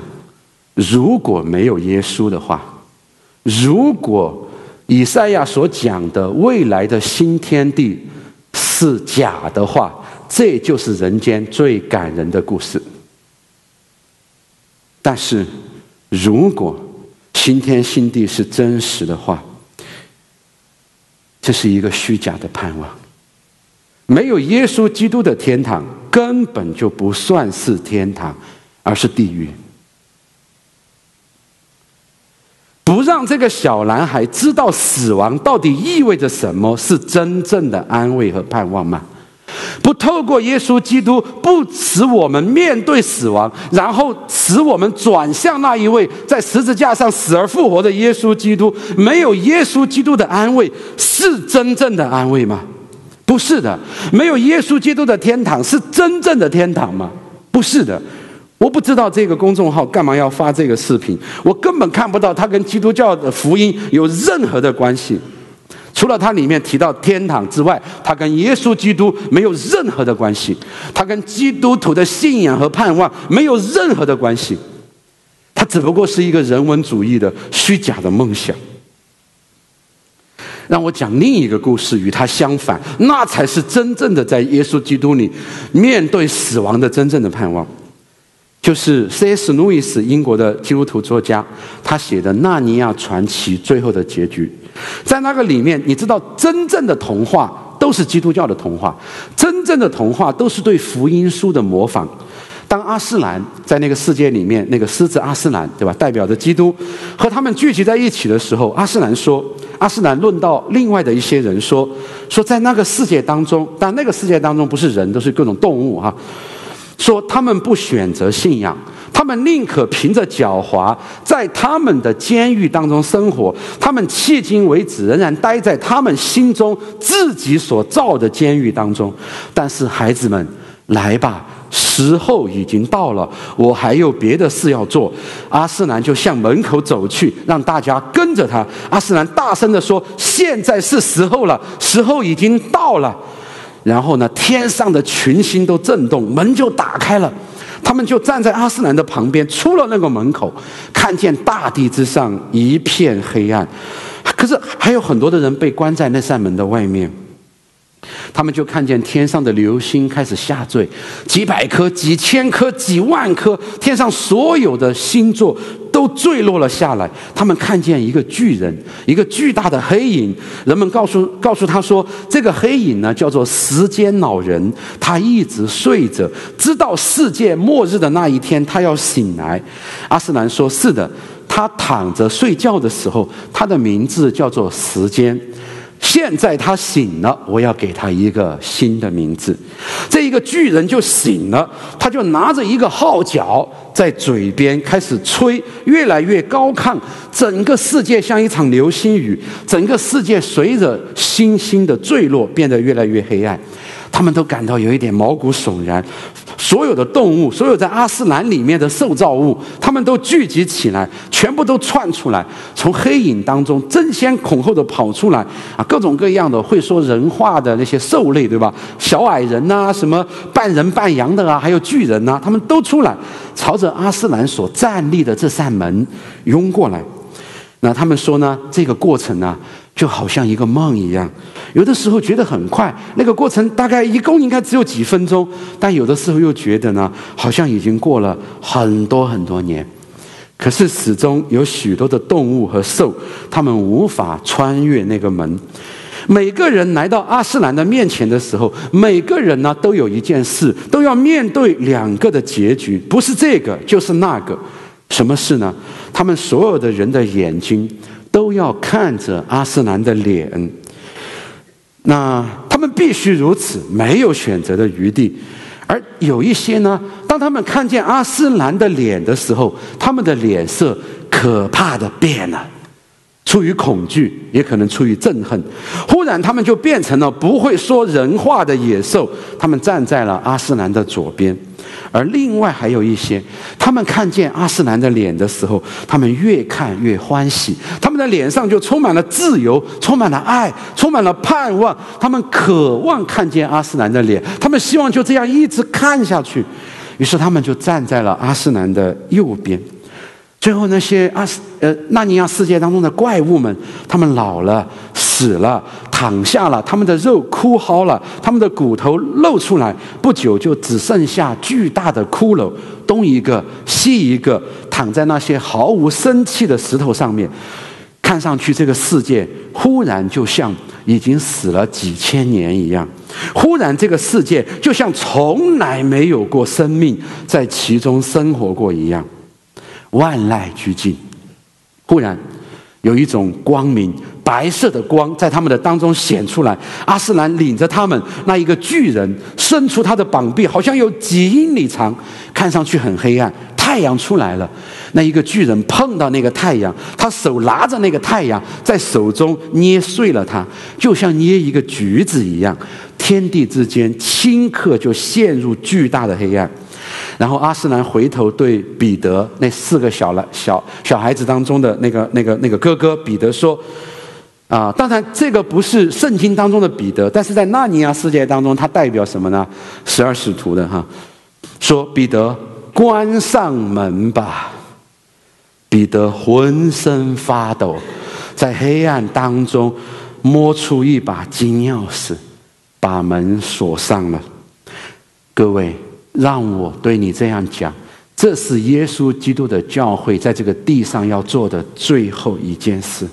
如果没有耶稣的话，如果以赛亚所讲的未来的新天地是假的话，这就是人间最感人的故事。但是，如果新天新地是真实的话，这是一个虚假的盼望。没有耶稣基督的天堂，根本就不算是天堂，而是地狱。不让这个小男孩知道死亡到底意味着什么，是真正的安慰和盼望吗？不透过耶稣基督，不使我们面对死亡，然后使我们转向那一位在十字架上死而复活的耶稣基督。没有耶稣基督的安慰，是真正的安慰吗？不是的。没有耶稣基督的天堂，是真正的天堂吗？不是的。我不知道这个公众号干嘛要发这个视频，我根本看不到它跟基督教的福音有任何的关系。除了它里面提到天堂之外，它跟耶稣基督没有任何的关系，它跟基督徒的信仰和盼望没有任何的关系，它只不过是一个人文主义的虚假的梦想。让我讲另一个故事，与它相反，那才是真正的在耶稣基督里面对死亡的真正的盼望。就是 C.S. 路易斯，英国的基督徒作家，他写的《纳尼亚传奇》最后的结局，在那个里面，你知道，真正的童话都是基督教的童话，真正的童话都是对福音书的模仿，当阿斯兰在那个世界里面，那个狮子阿斯兰，对吧？代表着基督，和他们聚集在一起的时候，阿斯兰说：“阿斯兰论到另外的一些人说，说在那个世界当中，但那个世界当中不是人，都是各种动物哈。说他们不选择信仰，他们宁可凭着狡猾，在他们的监狱当中生活。他们迄今为止仍然待在他们心中自己所造的监狱当中。但是孩子们，来吧。”时候已经到了，我还有别的事要做。阿斯兰就向门口走去，让大家跟着他。阿斯兰大声地说：“现在是时候了，时候已经到了。”然后呢，天上的群星都震动，门就打开了。他们就站在阿斯兰的旁边，出了那个门口，看见大地之上一片黑暗。可是还有很多的人被关在那扇门的外面。他们就看见天上的流星开始下坠，几百颗、几千颗、几万颗，天上所有的星座都坠落了下来。他们看见一个巨人，一个巨大的黑影。人们告诉告诉他说，这个黑影呢叫做时间老人，他一直睡着，直到世界末日的那一天，他要醒来。阿斯兰说：“是的，他躺着睡觉的时候，他的名字叫做时间。”现在他醒了，我要给他一个新的名字。这一个巨人就醒了，他就拿着一个号角在嘴边开始吹，越来越高亢。整个世界像一场流星雨，整个世界随着星星的坠落变得越来越黑暗。他们都感到有一点毛骨悚然。所有的动物，所有在阿斯兰里面的受造物，他们都聚集起来，全部都窜出来，从黑影当中争先恐后的跑出来啊！各种各样的会说人话的那些兽类，对吧？小矮人呐，什么半人半羊的啊，还有巨人呐，他们都出来，朝着阿斯兰所站立的这扇门拥过来。那他们说呢，这个过程呢？就好像一个梦一样，有的时候觉得很快，那个过程大概一共应该只有几分钟，但有的时候又觉得呢，好像已经过了很多很多年。可是始终有许多的动物和兽，他们无法穿越那个门。每个人来到阿斯兰的面前的时候，每个人呢都有一件事，都要面对两个的结局，不是这个就是那个。什么事呢？他们所有的人的眼睛。都要看着阿斯兰的脸，那他们必须如此，没有选择的余地。而有一些呢，当他们看见阿斯兰的脸的时候，他们的脸色可怕的变了，出于恐惧，也可能出于憎恨。忽然，他们就变成了不会说人话的野兽，他们站在了阿斯兰的左边。而另外还有一些，他们看见阿斯兰的脸的时候，他们越看越欢喜，他们的脸上就充满了自由，充满了爱，充满了盼望。他们渴望看见阿斯兰的脸，他们希望就这样一直看下去。于是他们就站在了阿斯兰的右边。最后那些阿斯呃纳尼亚世界当中的怪物们，他们老了。死了，躺下了，他们的肉枯蒿了，他们的骨头露出来，不久就只剩下巨大的骷髅，东一个西一个，躺在那些毫无生气的石头上面，看上去这个世界忽然就像已经死了几千年一样，忽然这个世界就像从来没有过生命在其中生活过一样，万籁俱静，忽然有一种光明。白色的光在他们的当中显出来，阿斯兰领着他们，那一个巨人伸出他的膀臂，好像有几英里长，看上去很黑暗。太阳出来了，那一个巨人碰到那个太阳，他手拿着那个太阳，在手中捏碎了它，就像捏一个橘子一样。天地之间顷刻就陷入巨大的黑暗。然后阿斯兰回头对彼得那四个小了小小孩子当中的那个那个那个哥哥彼得说。啊，当然这个不是圣经当中的彼得，但是在纳尼亚世界当中，他代表什么呢？十二使徒的哈，说彼得关上门吧。彼得浑身发抖，在黑暗当中摸出一把金钥匙，把门锁上了。各位，让我对你这样讲，这是耶稣基督的教会在这个地上要做的最后一件事。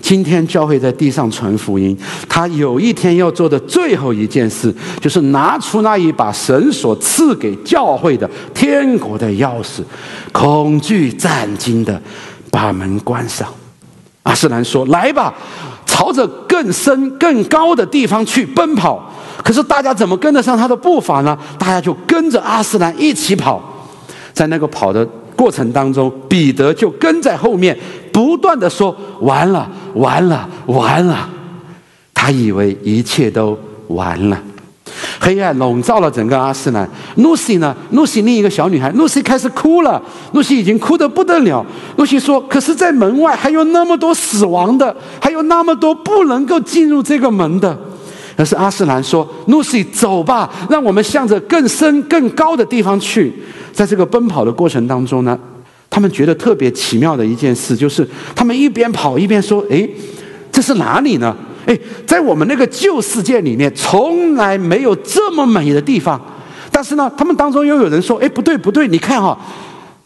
今天教会在地上传福音，他有一天要做的最后一件事，就是拿出那一把神所赐给教会的天国的钥匙，恐惧战惊的把门关上。阿斯兰说：“来吧，朝着更深更高的地方去奔跑。”可是大家怎么跟得上他的步伐呢？大家就跟着阿斯兰一起跑，在那个跑的过程当中，彼得就跟在后面，不断的说：“完了，完了，完了！”他以为一切都完了，黑暗笼罩了整个阿斯兰。露西呢？露西另一个小女孩，露西开始哭了。露西已经哭得不得了。露西说：“可是，在门外还有那么多死亡的，还有那么多不能够进入这个门的。”可是阿斯兰说：“Lucy，走吧，让我们向着更深更高的地方去。”在这个奔跑的过程当中呢，他们觉得特别奇妙的一件事，就是他们一边跑一边说：“哎，这是哪里呢？哎，在我们那个旧世界里面，从来没有这么美的地方。但是呢，他们当中又有人说：‘哎，不对不对，你看哈。’”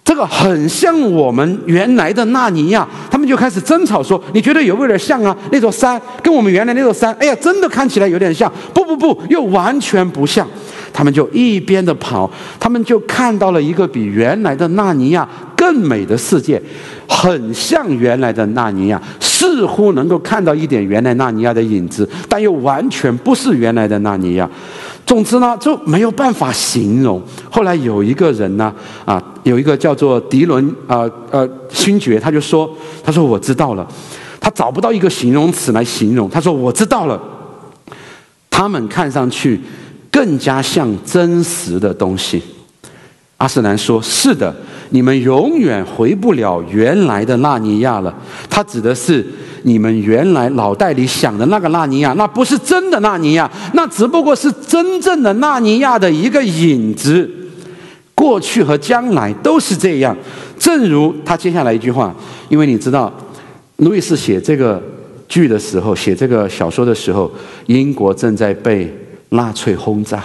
这个很像我们原来的纳尼亚，他们就开始争吵说：“你觉得有没有点像啊？那座山跟我们原来那座山，哎呀，真的看起来有点像。不不不，又完全不像。”他们就一边的跑，他们就看到了一个比原来的纳尼亚更美的世界，很像原来的纳尼亚，似乎能够看到一点原来纳尼亚的影子，但又完全不是原来的纳尼亚。总之呢，就没有办法形容。后来有一个人呢，啊，有一个叫做迪伦啊呃勋爵，他就说：“他说我知道了。”他找不到一个形容词来形容。他说：“我知道了。”他们看上去。更加像真实的东西，阿斯兰说：“是的，你们永远回不了原来的纳尼亚了。”他指的是你们原来脑袋里想的那个纳尼亚，那不是真的纳尼亚，那只不过是真正的纳尼亚的一个影子。过去和将来都是这样。正如他接下来一句话，因为你知道，路易斯写这个剧的时候，写这个小说的时候，英国正在被。纳粹轰炸，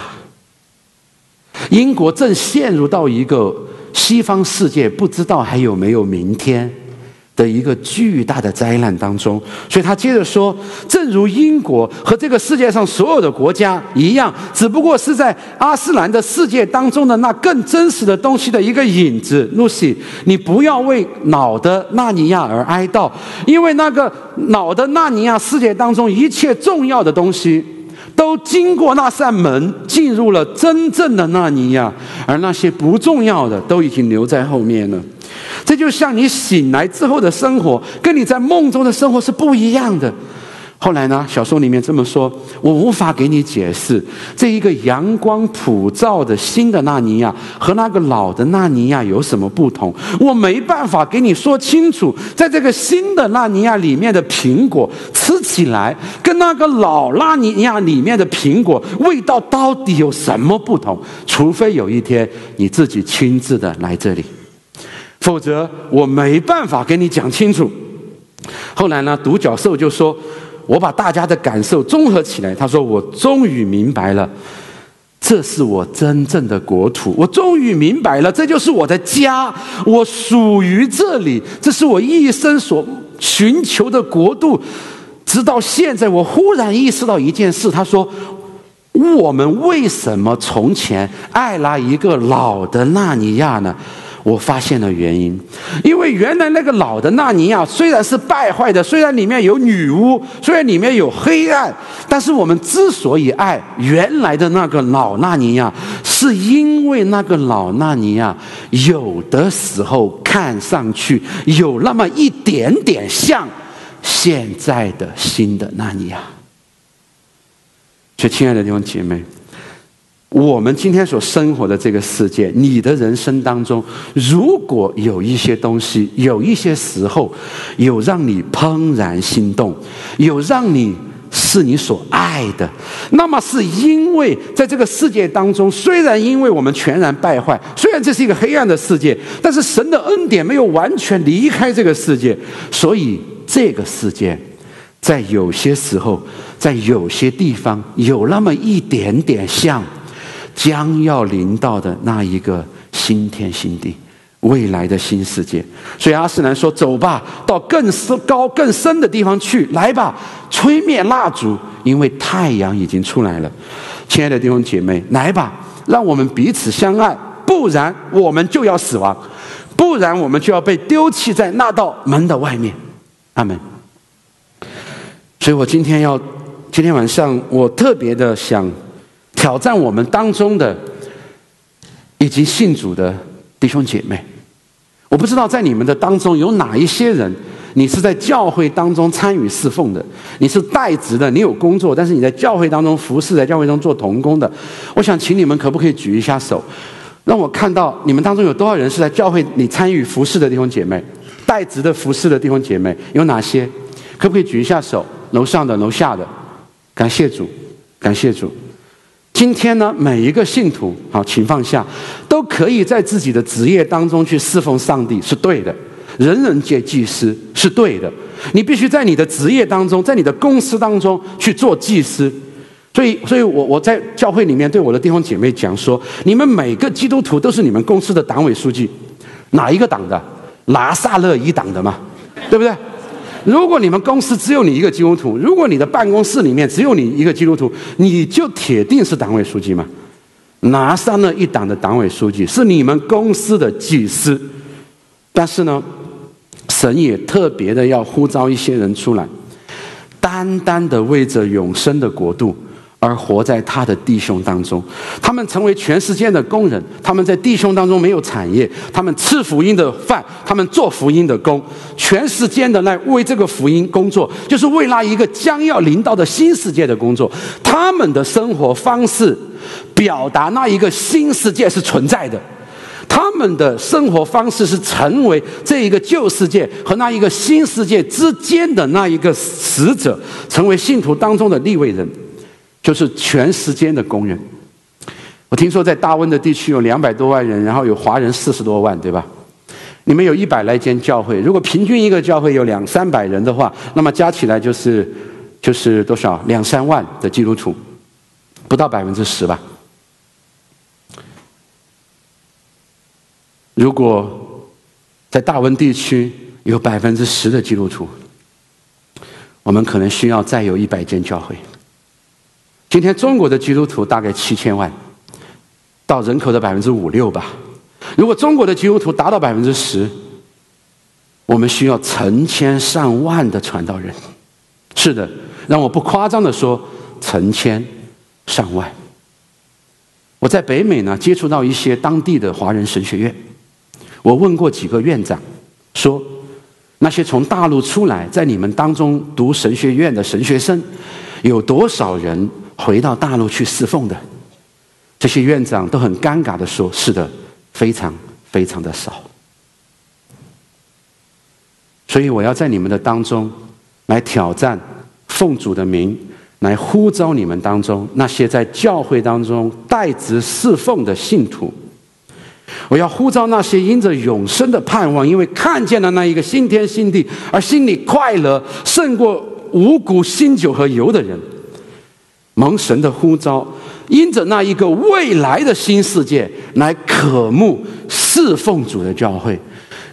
英国正陷入到一个西方世界不知道还有没有明天的一个巨大的灾难当中。所以他接着说：“正如英国和这个世界上所有的国家一样，只不过是在阿斯兰的世界当中的那更真实的东西的一个影子。”露西，你不要为老的纳尼亚而哀悼，因为那个老的纳尼亚世界当中一切重要的东西。都经过那扇门，进入了真正的纳尼亚，而那些不重要的都已经留在后面了。这就像你醒来之后的生活，跟你在梦中的生活是不一样的。后来呢？小说里面这么说，我无法给你解释这一个阳光普照的新的纳尼亚和那个老的纳尼亚有什么不同。我没办法给你说清楚，在这个新的纳尼亚里面的苹果吃起来跟那个老纳尼亚里面的苹果味道到底有什么不同。除非有一天你自己亲自的来这里，否则我没办法给你讲清楚。后来呢？独角兽就说。我把大家的感受综合起来，他说：“我终于明白了，这是我真正的国土。我终于明白了，这就是我的家，我属于这里，这是我一生所寻求的国度。直到现在，我忽然意识到一件事。他说：我们为什么从前爱那一个老的纳尼亚呢？”我发现了原因，因为原来那个老的纳尼亚虽然是败坏的，虽然里面有女巫，虽然里面有黑暗，但是我们之所以爱原来的那个老纳尼亚，是因为那个老纳尼亚有的时候看上去有那么一点点像现在的新的纳尼亚。所以，亲爱的弟兄姐妹。我们今天所生活的这个世界，你的人生当中，如果有一些东西，有一些时候，有让你怦然心动，有让你是你所爱的，那么是因为在这个世界当中，虽然因为我们全然败坏，虽然这是一个黑暗的世界，但是神的恩典没有完全离开这个世界，所以这个世界，在有些时候，在有些地方，有那么一点点像。将要临到的那一个新天新地，未来的新世界。所以阿斯兰说：“走吧，到更深、高、更深的地方去。来吧，吹灭蜡烛，因为太阳已经出来了。”亲爱的弟兄姐妹，来吧，让我们彼此相爱，不然我们就要死亡，不然我们就要被丢弃在那道门的外面。阿门。所以我今天要，今天晚上我特别的想挑战我们当中的。以及信主的弟兄姐妹，我不知道在你们的当中有哪一些人，你是在教会当中参与侍奉的，你是代职的，你有工作，但是你在教会当中服侍，在教会中做童工的。我想请你们可不可以举一下手，让我看到你们当中有多少人是在教会你参与服侍的弟兄姐妹，代职的服侍的弟兄姐妹有哪些？可不可以举一下手？楼上的、楼下的，感谢主，感谢主。今天呢，每一个信徒，好，请放下，都可以在自己的职业当中去侍奉上帝，是对的。人人皆祭司，是对的。你必须在你的职业当中，在你的公司当中去做祭司。所以，所以我我在教会里面对我的弟兄姐妹讲说：，你们每个基督徒都是你们公司的党委书记，哪一个党的？拿撒勒一党的嘛，对不对？如果你们公司只有你一个基督徒，如果你的办公室里面只有你一个基督徒，你就铁定是党委书记吗？拿上了一党的党委书记是你们公司的祭司，但是呢，神也特别的要呼召一些人出来，单单的为着永生的国度。而活在他的弟兄当中，他们成为全世界的工人。他们在弟兄当中没有产业，他们吃福音的饭，他们做福音的工，全世界的来为这个福音工作，就是为那一个将要临到的新世界的工作。他们的生活方式表达那一个新世界是存在的，他们的生活方式是成为这一个旧世界和那一个新世界之间的那一个使者，成为信徒当中的立位人。就是全时间的工人。我听说在大温的地区有两百多万人，然后有华人四十多万，对吧？你们有一百来间教会，如果平均一个教会有两三百人的话，那么加起来就是就是多少两三万的基督徒，不到百分之十吧。如果在大温地区有百分之十的基督徒，我们可能需要再有一百间教会。今天中国的基督徒大概七千万，到人口的百分之五六吧。如果中国的基督徒达到百分之十，我们需要成千上万的传道人。是的，让我不夸张的说，成千上万。我在北美呢，接触到一些当地的华人神学院，我问过几个院长，说那些从大陆出来在你们当中读神学院的神学生，有多少人？回到大陆去侍奉的这些院长都很尴尬的说：“是的，非常非常的少。”所以我要在你们的当中来挑战，奉主的名来呼召你们当中那些在教会当中代职侍奉的信徒。我要呼召那些因着永生的盼望，因为看见了那一个新天新地而心里快乐胜过五谷新酒和油的人。蒙神的呼召，因着那一个未来的新世界，来渴慕侍奉主的教会，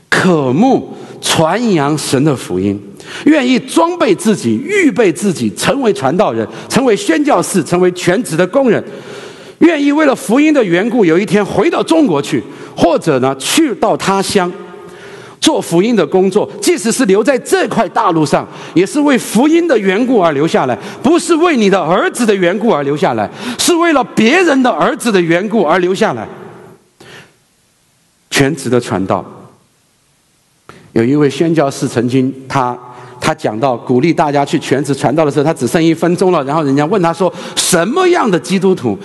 渴慕传扬神的福音，愿意装备自己，预备自己，成为传道人，成为宣教士，成为全职的工人，愿意为了福音的缘故，有一天回到中国去，或者呢，去到他乡。做福音的工作，即使是留在这块大陆上，也是为福音的缘故而留下来，不是为你的儿子的缘故而留下来，是为了别人的儿子的缘故而留下来。全职的传道，有一位宣教士曾经，他他讲到鼓励大家去全职传道的时候，他只剩一分钟了，然后人家问他说：“什么样的基督徒？”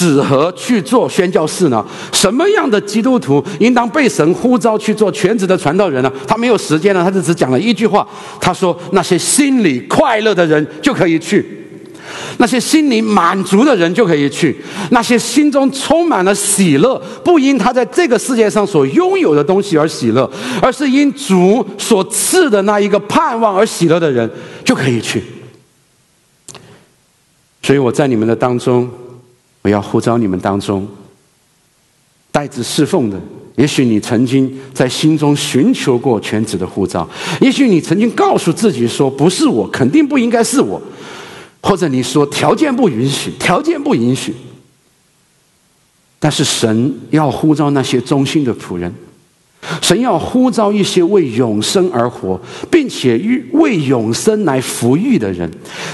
适合去做宣教士呢？什么样的基督徒应当被神呼召去做全职的传道人呢？他没有时间了，他就只讲了一句话。他说：“那些心里快乐的人就可以去，那些心里满足的人就可以去，那些心中充满了喜乐，不因他在这个世界上所拥有的东西而喜乐，而是因主所赐的那一个盼望而喜乐的人就可以去。”所以我在你们的当中。我要呼召你们当中，代子侍奉的，也许你曾经在心中寻求过全职的护照，也许你曾经告诉自己说：“不是我，肯定不应该是我。”或者你说条件不允许，条件不允许。但是神要呼召那些忠心的仆人，神要呼召一些为永生而活，并且为永生来服役的人，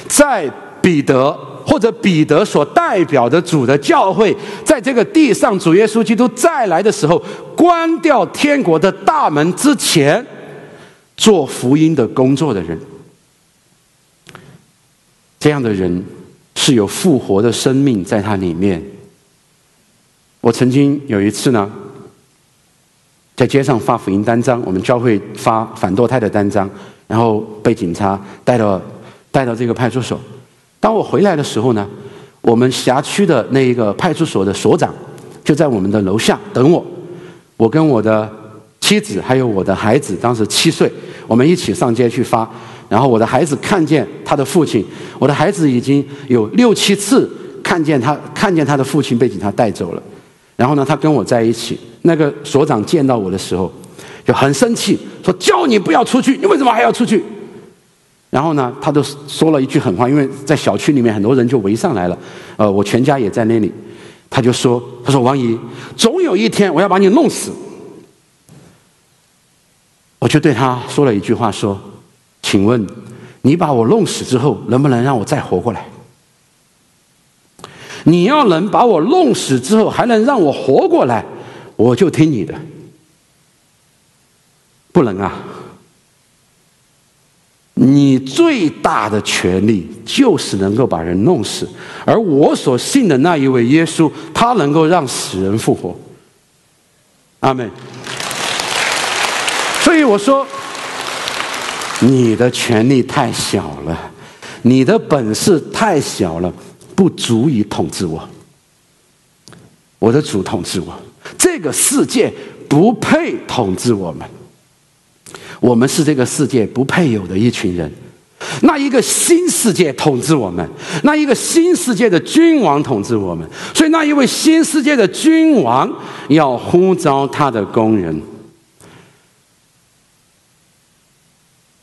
在彼得。或者彼得所代表的主的教会，在这个地上，主耶稣基督再来的时候，关掉天国的大门之前，做福音的工作的人，这样的人是有复活的生命在他里面。我曾经有一次呢，在街上发福音单张，我们教会发反堕胎的单张，然后被警察带到带到这个派出所。当我回来的时候呢，我们辖区的那一个派出所的所长就在我们的楼下等我。我跟我的妻子还有我的孩子，当时七岁，我们一起上街去发。然后我的孩子看见他的父亲，我的孩子已经有六七次看见他看见他的父亲被警察带走了。然后呢，他跟我在一起。那个所长见到我的时候就很生气，说：“叫你不要出去，你为什么还要出去？”然后呢，他都说了一句狠话，因为在小区里面很多人就围上来了，呃，我全家也在那里。他就说：“他说王姨，总有一天我要把你弄死。”我就对他说了一句话，说：“请问，你把我弄死之后，能不能让我再活过来？你要能把我弄死之后还能让我活过来，我就听你的。不能啊。”你最大的权利就是能够把人弄死，而我所信的那一位耶稣，他能够让死人复活。阿门。所以我说，你的权力太小了，你的本事太小了，不足以统治我。我的主统治我，这个世界不配统治我们。我们是这个世界不配有的一群人，那一个新世界统治我们，那一个新世界的君王统治我们，所以那一位新世界的君王要呼召他的工人，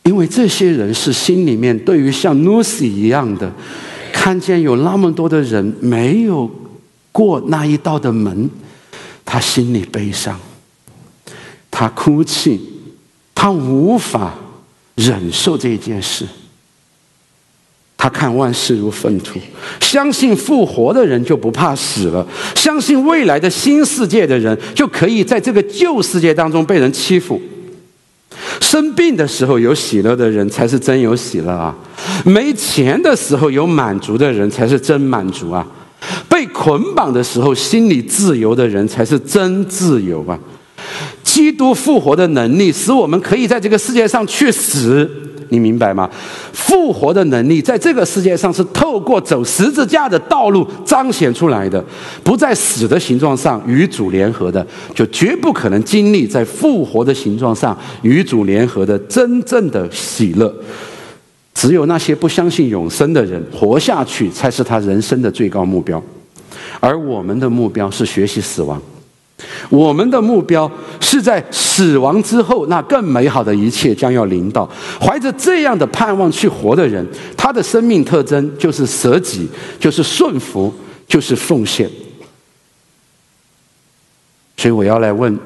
因为这些人是心里面对于像 Lucy 一样的，看见有那么多的人没有过那一道的门，他心里悲伤，他哭泣。他无法忍受这一件事。他看万事如粪土，相信复活的人就不怕死了，相信未来的新世界的人就可以在这个旧世界当中被人欺负。生病的时候有喜乐的人才是真有喜乐啊！没钱的时候有满足的人才是真满足啊！被捆绑的时候心里自由的人才是真自由啊！基督复活的能力，使我们可以在这个世界上去死，你明白吗？复活的能力在这个世界上是透过走十字架的道路彰显出来的，不在死的形状上与主联合的，就绝不可能经历在复活的形状上与主联合的真正的喜乐。只有那些不相信永生的人，活下去才是他人生的最高目标，而我们的目标是学习死亡。我们的目标是在死亡之后，那更美好的一切将要临到。怀着这样的盼望去活的人，他的生命特征就是舍己，就是顺服，就是奉献。所以我要来问。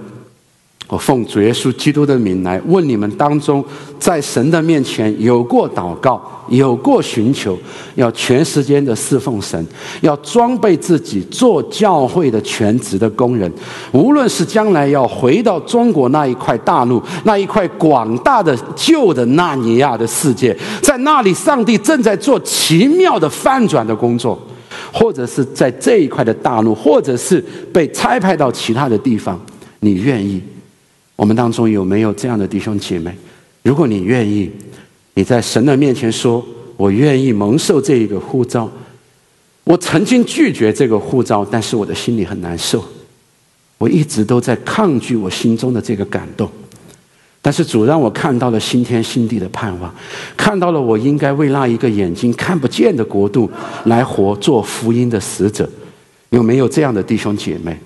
我奉主耶稣基督的名来问你们当中，在神的面前有过祷告、有过寻求，要全时间的侍奉神，要装备自己做教会的全职的工人。无论是将来要回到中国那一块大陆、那一块广大的旧的纳尼亚的世界，在那里，上帝正在做奇妙的翻转的工作；或者是在这一块的大陆，或者是被差派到其他的地方，你愿意？我们当中有没有这样的弟兄姐妹？如果你愿意，你在神的面前说：“我愿意蒙受这一个呼召。”我曾经拒绝这个呼召，但是我的心里很难受。我一直都在抗拒我心中的这个感动。但是主让我看到了新天新地的盼望，看到了我应该为那一个眼睛看不见的国度来活，做福音的使者。有没有这样的弟兄姐妹？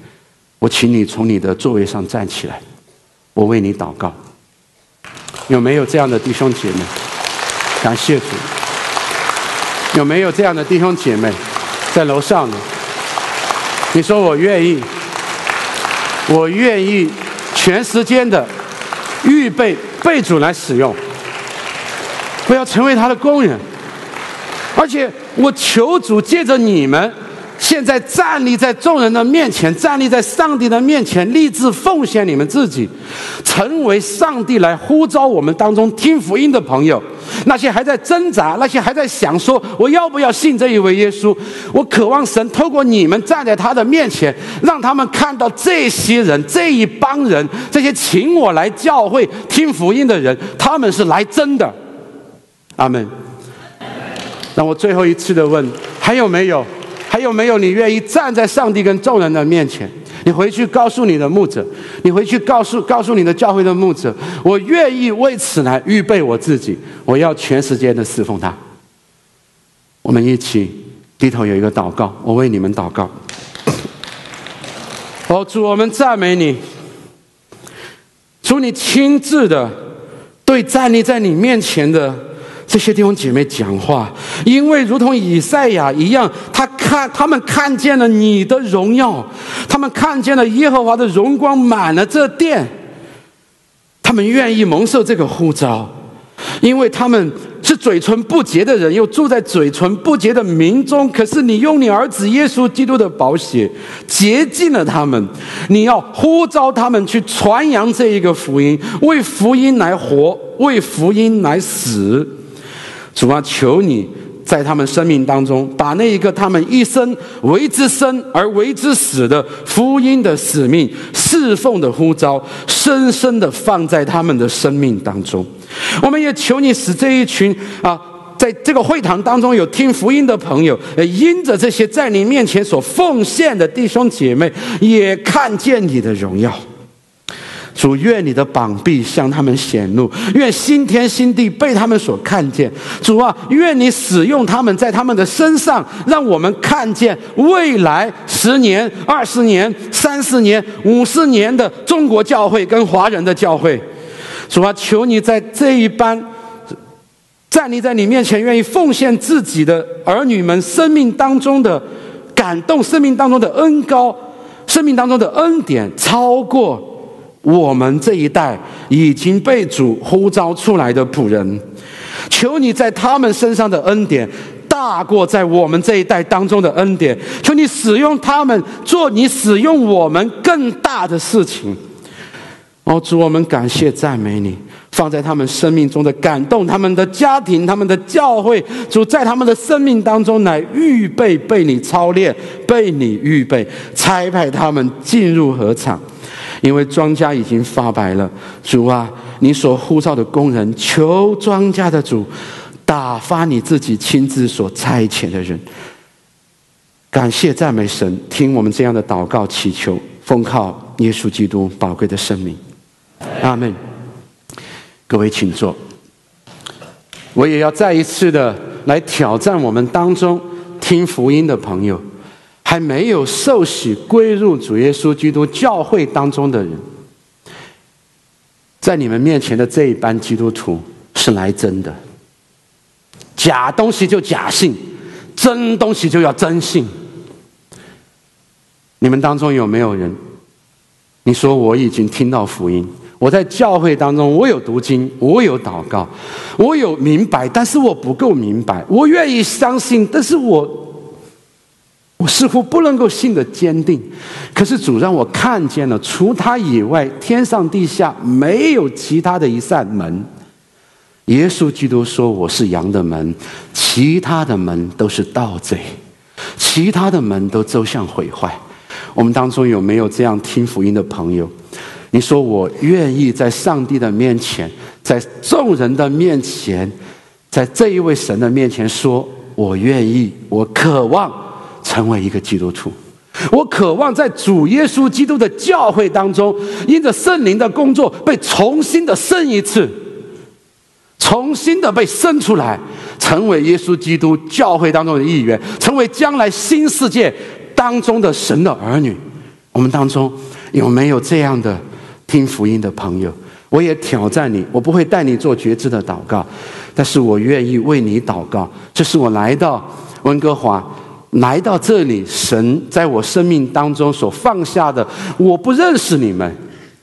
我请你从你的座位上站起来，我为你祷告。有没有这样的弟兄姐妹？感谢主。有没有这样的弟兄姐妹在楼上呢？你说我愿意，我愿意全时间的预备被主来使用，不要成为他的工人，而且我求主借着你们。现在站立在众人的面前，站立在上帝的面前，立志奉献你们自己，成为上帝来呼召我们当中听福音的朋友。那些还在挣扎，那些还在想说我要不要信这一位耶稣，我渴望神透过你们站在他的面前，让他们看到这些人这一帮人，这些请我来教会听福音的人，他们是来真的。阿门。那我最后一次的问，还有没有？有没有你愿意站在上帝跟众人的面前？你回去告诉你的牧者，你回去告诉告诉你的教会的牧者，我愿意为此来预备我自己，我要全时间的侍奉他。我们一起低头有一个祷告，我为你们祷告。哦，主，我们赞美你，主，你亲自的对站立在你面前的。这些弟兄姐妹讲话，因为如同以赛亚一样，他看他们看见了你的荣耀，他们看见了耶和华的荣光满了这殿，他们愿意蒙受这个呼召，因为他们是嘴唇不洁的人，又住在嘴唇不洁的民中。可是你用你儿子耶稣基督的宝血洁净了他们，你要呼召他们去传扬这一个福音，为福音来活，为福音来死。主啊，求你在他们生命当中，把那一个他们一生为之生而为之死的福音的使命、侍奉的呼召，深深的放在他们的生命当中。我们也求你使这一群啊，在这个会堂当中有听福音的朋友，因着这些在你面前所奉献的弟兄姐妹，也看见你的荣耀。主愿你的膀臂向他们显露，愿新天新地被他们所看见。主啊，愿你使用他们在他们的身上，让我们看见未来十年、二十年、三十年、五十年的中国教会跟华人的教会。主啊，求你在这一班站立在你面前，愿意奉献自己的儿女们生命当中的感动，生命当中的恩高，生命当中的恩典超过。我们这一代已经被主呼召出来的仆人，求你在他们身上的恩典大过在我们这一代当中的恩典。求你使用他们做你使用我们更大的事情。哦，主，我们感谢赞美你，放在他们生命中的感动，他们的家庭，他们的教会，主在他们的生命当中来预备被你操练，被你预备差派他们进入合场。因为庄稼已经发白了，主啊，你所呼召的工人，求庄稼的主打发你自己亲自所差遣的人。感谢赞美神，听我们这样的祷告祈求，奉靠耶稣基督宝贵的生命，阿门。各位请坐。我也要再一次的来挑战我们当中听福音的朋友。还没有受洗归入主耶稣基督教会当中的人，在你们面前的这一班基督徒是来真的，假东西就假信，真东西就要真信。你们当中有没有人？你说我已经听到福音，我在教会当中，我有读经，我有祷告，我有明白，但是我不够明白，我愿意相信，但是我。我似乎不能够信得坚定，可是主让我看见了，除他以外，天上地下没有其他的一扇门。耶稣基督说：“我是羊的门，其他的门都是盗贼，其他的门都走向毁坏。”我们当中有没有这样听福音的朋友？你说我愿意在上帝的面前，在众人的面前，在这一位神的面前说：“我愿意，我渴望。”成为一个基督徒，我渴望在主耶稣基督的教会当中，因着圣灵的工作，被重新的生一次，重新的被生出来，成为耶稣基督教会当中的一员，成为将来新世界当中的神的儿女。我们当中有没有这样的听福音的朋友？我也挑战你，我不会带你做觉知的祷告，但是我愿意为你祷告。这是我来到温哥华，来到这里，神在我生命当中所放下的。我不认识你们，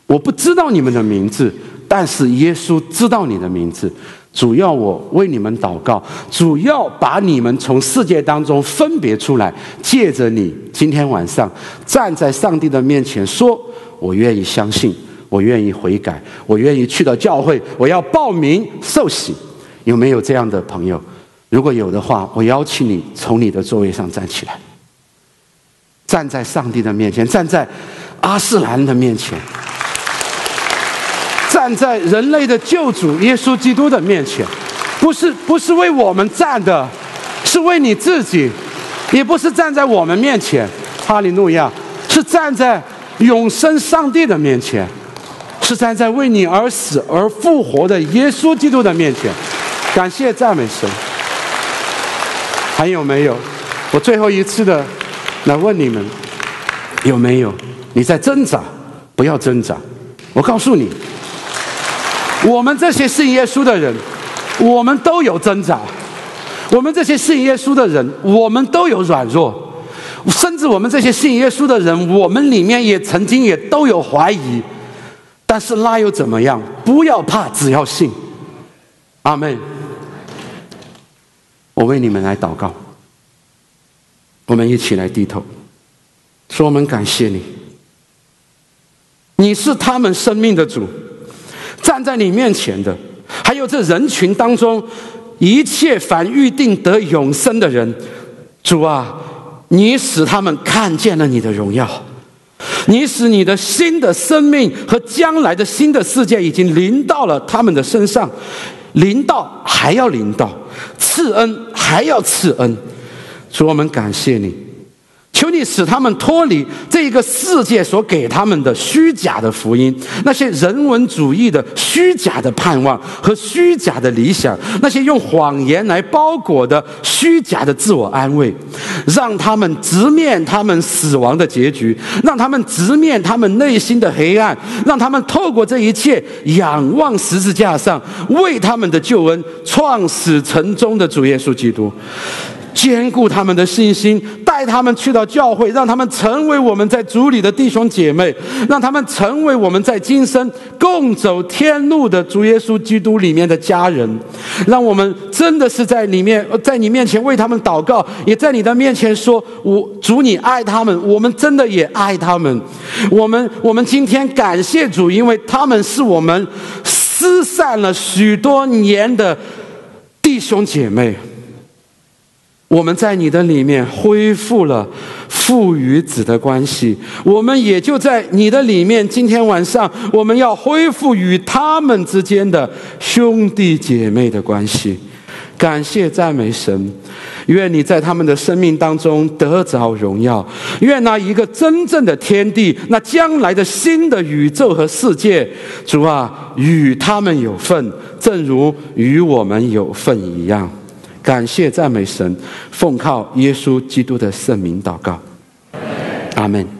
我不知道你们的名字，但是耶稣知道你的名字。主要我为你们祷告，主要把你们从世界当中分别出来，借着你今天晚上站在上帝的面前说：“我愿意相信，我愿意悔改，我愿意去到教会，我要报名受洗。”有没有这样的朋友？如果有的话，我邀请你从你的座位上站起来，站在上帝的面前，站在阿斯兰的面前。站在人类的救主耶稣基督的面前，不是不是为我们站的，是为你自己，也不是站在我们面前，哈利路亚，是站在永生上帝的面前，是站在为你而死而复活的耶稣基督的面前，感谢赞美神。还有没有？我最后一次的来问你们，有没有？你在挣扎，不要挣扎，我告诉你。我们这些信耶稣的人，我们都有挣扎；我们这些信耶稣的人，我们都有软弱；甚至我们这些信耶稣的人，我们里面也曾经也都有怀疑。但是那又怎么样？不要怕，只要信。阿门。我为你们来祷告。我们一起来低头，说我们感谢你，你是他们生命的主。站在你面前的，还有这人群当中一切凡预定得永生的人，主啊，你使他们看见了你的荣耀，你使你的新的生命和将来的新的世界已经临到了他们的身上，临到还要临到，赐恩还要赐恩，主我们感谢你。求你使他们脱离这个世界所给他们的虚假的福音，那些人文主义的虚假的盼望和虚假的理想，那些用谎言来包裹的虚假的自我安慰，让他们直面他们死亡的结局，让他们直面他们内心的黑暗，让他们透过这一切仰望十字架上为他们的救恩创始成终的主耶稣基督。坚固他们的信心，带他们去到教会，让他们成为我们在主里的弟兄姐妹，让他们成为我们在今生共走天路的主耶稣基督里面的家人。让我们真的是在里面，在你面前为他们祷告，也在你的面前说：“我主，你爱他们，我们真的也爱他们。我们我们今天感谢主，因为他们是我们失散了许多年的弟兄姐妹。”我们在你的里面恢复了父与子的关系，我们也就在你的里面。今天晚上，我们要恢复与他们之间的兄弟姐妹的关系。感谢赞美神，愿你在他们的生命当中得着荣耀。愿那一个真正的天地，那将来的新的宇宙和世界，主啊，与他们有份，正如与我们有份一样。感谢赞美神，奉靠耶稣基督的圣名祷告，阿门。